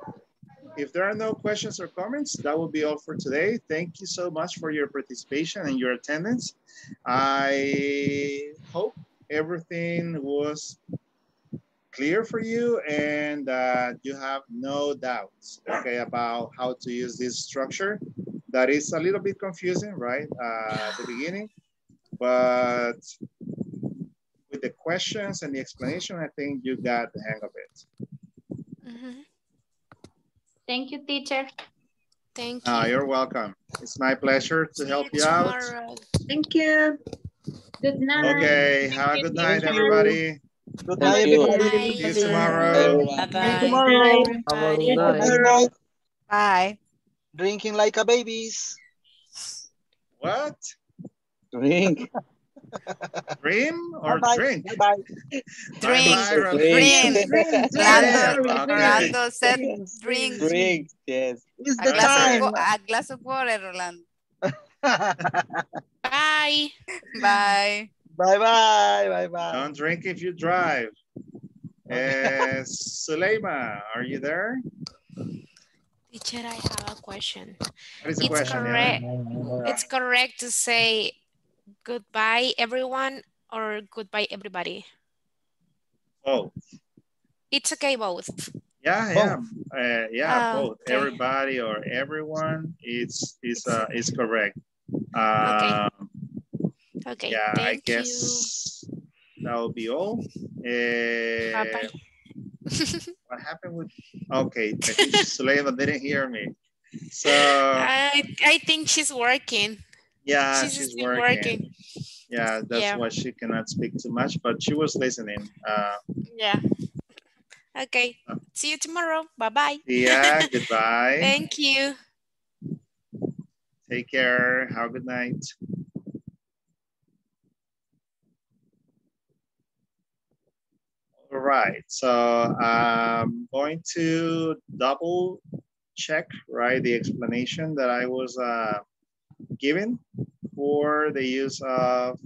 if there are no questions or comments, that will be all for today. Thank you so much for your participation and your attendance. I hope everything was clear for you and that you have no doubts, okay, about how to use this structure. That is a little bit confusing, right, uh, at the beginning, but with the questions and the explanation, I think you got the hang of it. Thank you, teacher. Thank you. Uh, you're welcome. It's my pleasure to help you out. Thank you. Good night. Okay, have a good night, Thank everybody. Good night, you. everybody. See you tomorrow. Bye-bye. Tomorrow. Have a good Good night. night. Bye. Drinking like a babies. What? Drink. Dream or Bye-bye. drink? Bye-bye. Drink, Bye-bye, Rolando. drink. Rolando, okay. Rolando said drink. Drink, yes. It's A the glass, of, time. wa- a glass of water, Rolando. Bye. Bye. Bye bye. Bye bye. Don't drink if you drive. Uh, Suleima, are you there? Teacher, I have a question. What is the It's question? correct. Yeah. It's correct to say goodbye, everyone, or goodbye, everybody. Both. It's okay, both. Yeah, yeah, uh, yeah, Oh, both. okay. Everybody or everyone is is uh, is correct. Um, Okay, yeah, I thank you. guess that will be all. Uh, Bye-bye. what happened with? Okay, I think didn't hear me. So I, I think she's working. Yeah, she's she's working. working. Yeah, that's Yeah. why she cannot speak too much, but she was listening. Uh, Yeah. Okay. See you tomorrow. Bye-bye. yeah, goodbye. Thank you. Take care. Have a good night. All right, so I'm going to double check, right, the explanation that I was uh, given for the use of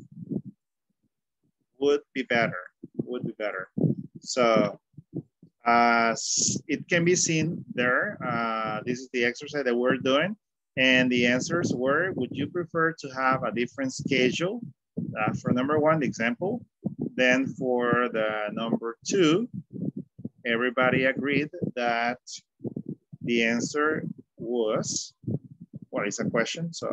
would be better, would be better. So as it can be seen there, uh, this is the exercise that we're doing. And the answers were, would you prefer to have a different schedule? Uh, for number one, the example. Then for the number two, everybody agreed that the answer was, what is a question? So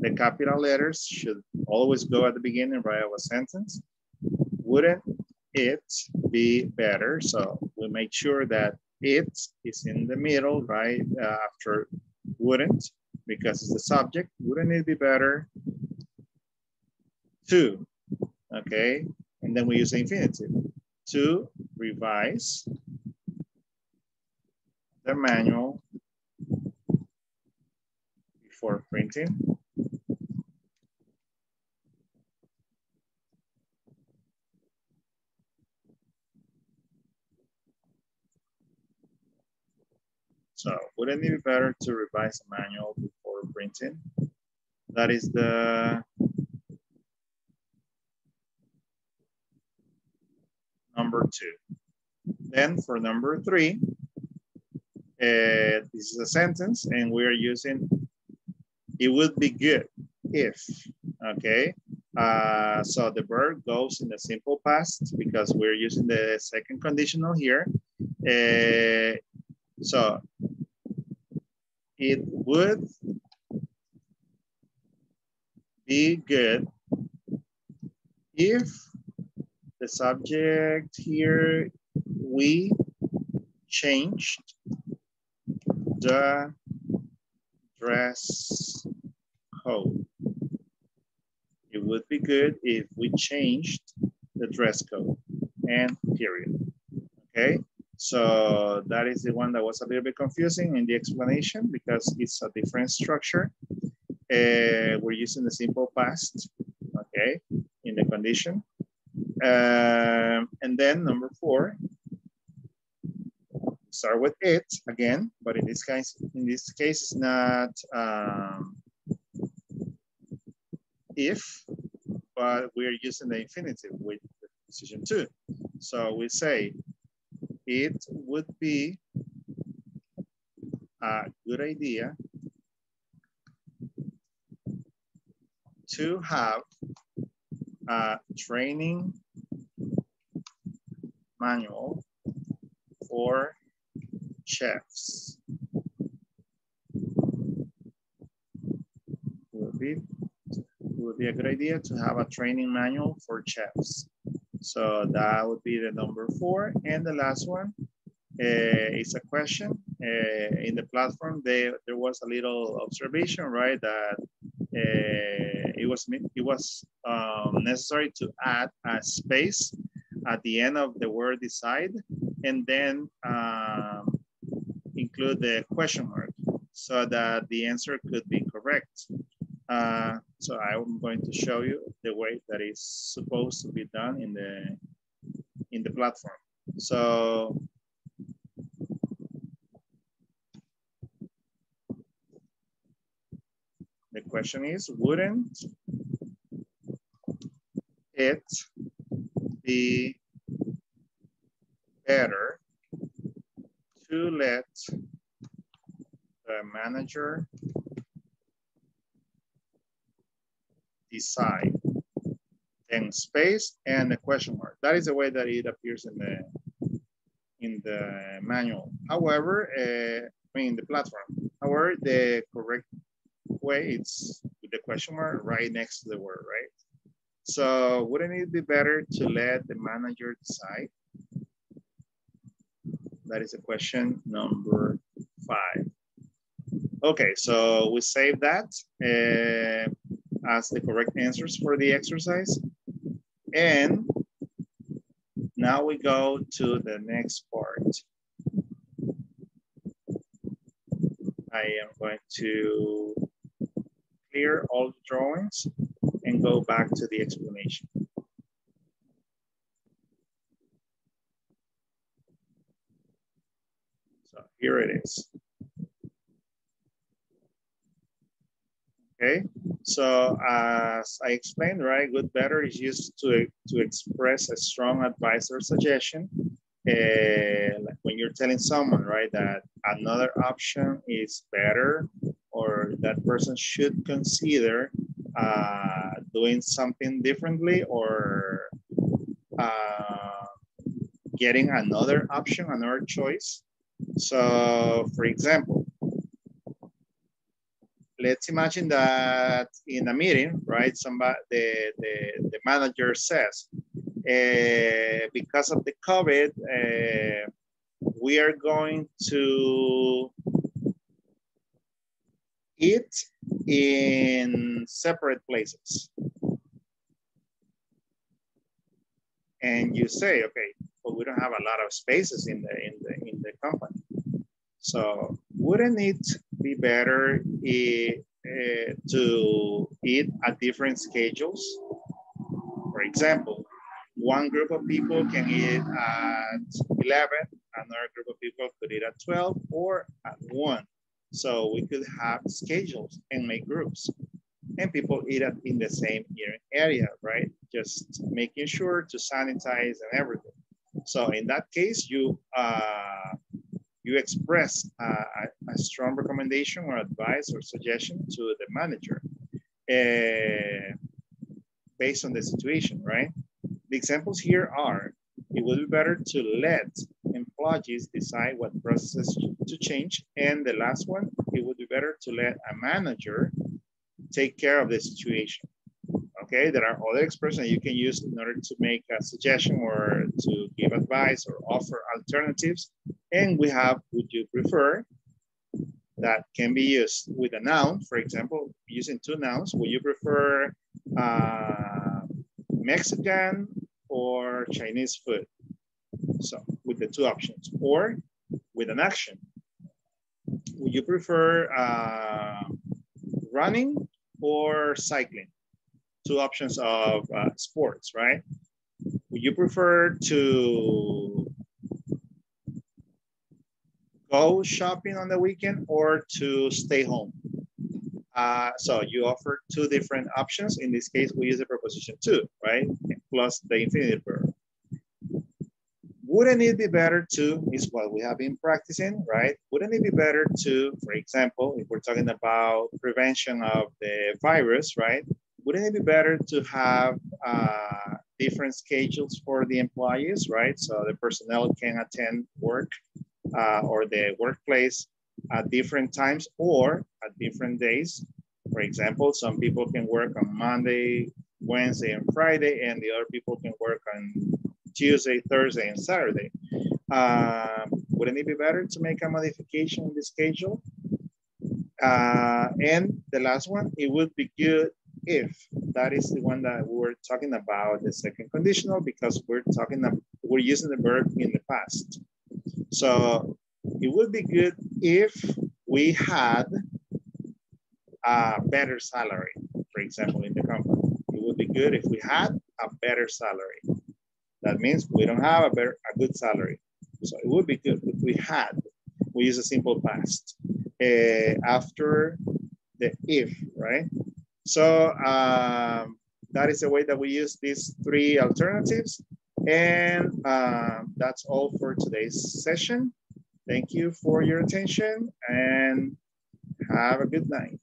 the capital letters should always go at the beginning right of a sentence. Wouldn't it be better? So we make sure that it is in the middle, right? Uh, after wouldn't, because it's the subject. Wouldn't it be better to, okay? And then we use the infinitive. To revise the manual before printing. So wouldn't it be better to revise the manual before printing? That is the number two. Then for number three, uh, this is a sentence and we are using, it would be good if, okay? Uh, so the verb goes in the simple past because we're using the second conditional here. Uh, so it would be good if the subject here, we changed the dress code. It would be good if we changed the dress code and period, okay? So that is the one that was a little bit confusing in the explanation because it's a different structure. Uh, we're using the simple past, okay, in the condition. Um, and then number four, start with it again, but in this case, in this case, it's not um, if, but we're using the infinitive with position two. So we say it would be a good idea to have a training manual for chefs. Would be, would be a good idea to have a training manual for chefs. So that would be the number four. And the last one uh, is a question. Uh, in the platform, they, there was a little observation, right? That uh, it was, it was um, necessary to add a space at the end of the word decide and then um, include the question mark so that the answer could be correct. Uh, so I'm going to show you the way that is supposed to be done in the in the platform. So the question is, wouldn't it be better to let the manager decide then space and the question mark. That is the way that it appears in the in the manual. However, uh, I mean the platform. However, the correct way it's with the question mark right next to the word, right? So wouldn't it be better to let the manager decide? That is a question number five. Okay, so we save that uh, as the correct answers for the exercise. And now we go to the next part. I am going to clear all the drawings and go back to the explanation. So here it is. Okay, so as I explained, right, good, better is used to, to express a strong advice or suggestion. Uh, like when you're telling someone, right, that another option is better or that person should consider uh, doing something differently or uh, getting another option, another choice. So for example, let's imagine that in a meeting, right, somebody, the, the, the manager says, uh, because of the COVID, uh, we are going to eat in separate places. And you say, okay, but we don't have a lot of spaces in the in the in the company. So wouldn't it be better if, uh, to eat at different schedules? For example, one group of people can eat at 11, another group of people could eat at 12 or at 1. So we could have schedules and make groups and people eat at, in the same area, right? Just making sure to sanitize and everything. So in that case, you uh, you express a, a, strong recommendation or advice or suggestion to the manager uh, based on the situation, right? The examples here are, it would be better to let employees decide what processes to change. And the last one, it would be better to let a manager take care of the situation. Okay, there are other expressions you can use in order to make a suggestion or to give advice or offer alternatives. And we have would you prefer that can be used with a noun, for example, using two nouns. Would you prefer uh, Mexican or Chinese food? So with the two options or with an action. Would you prefer uh, running or cycling? Two options of uh, sports, right? Would you prefer to go shopping on the weekend or to stay home? Uh, so you offer two different options. In this case, we use the preposition to, right? Plus the infinitive verb. Wouldn't it be better to, is what we have been practicing, right? Wouldn't it be better to, for example, if we're talking about prevention of the virus, right? Wouldn't it be better to have uh, different schedules for the employees, right? So the personnel can attend work uh, or the workplace at different times or at different days. For example, some people can work on Monday, Wednesday, and Friday, and the other people can work on Tuesday, Thursday, and Saturday. Uh, wouldn't it be better to make a modification in the schedule? Uh, and the last one, it would be good if that is the one that we were talking about, the second conditional, because we're talking, about, we're using the verb in the past. So it would be good if we had a better salary, for example, in the company. It would be good if we had a better salary. That means we don't have a better, a good salary. So it would be good if we had. We use a simple past uh, after the if, right? So um, that is the way that we use these three alternatives. And um, that's all for today's session. Thank you for your attention and have a good night.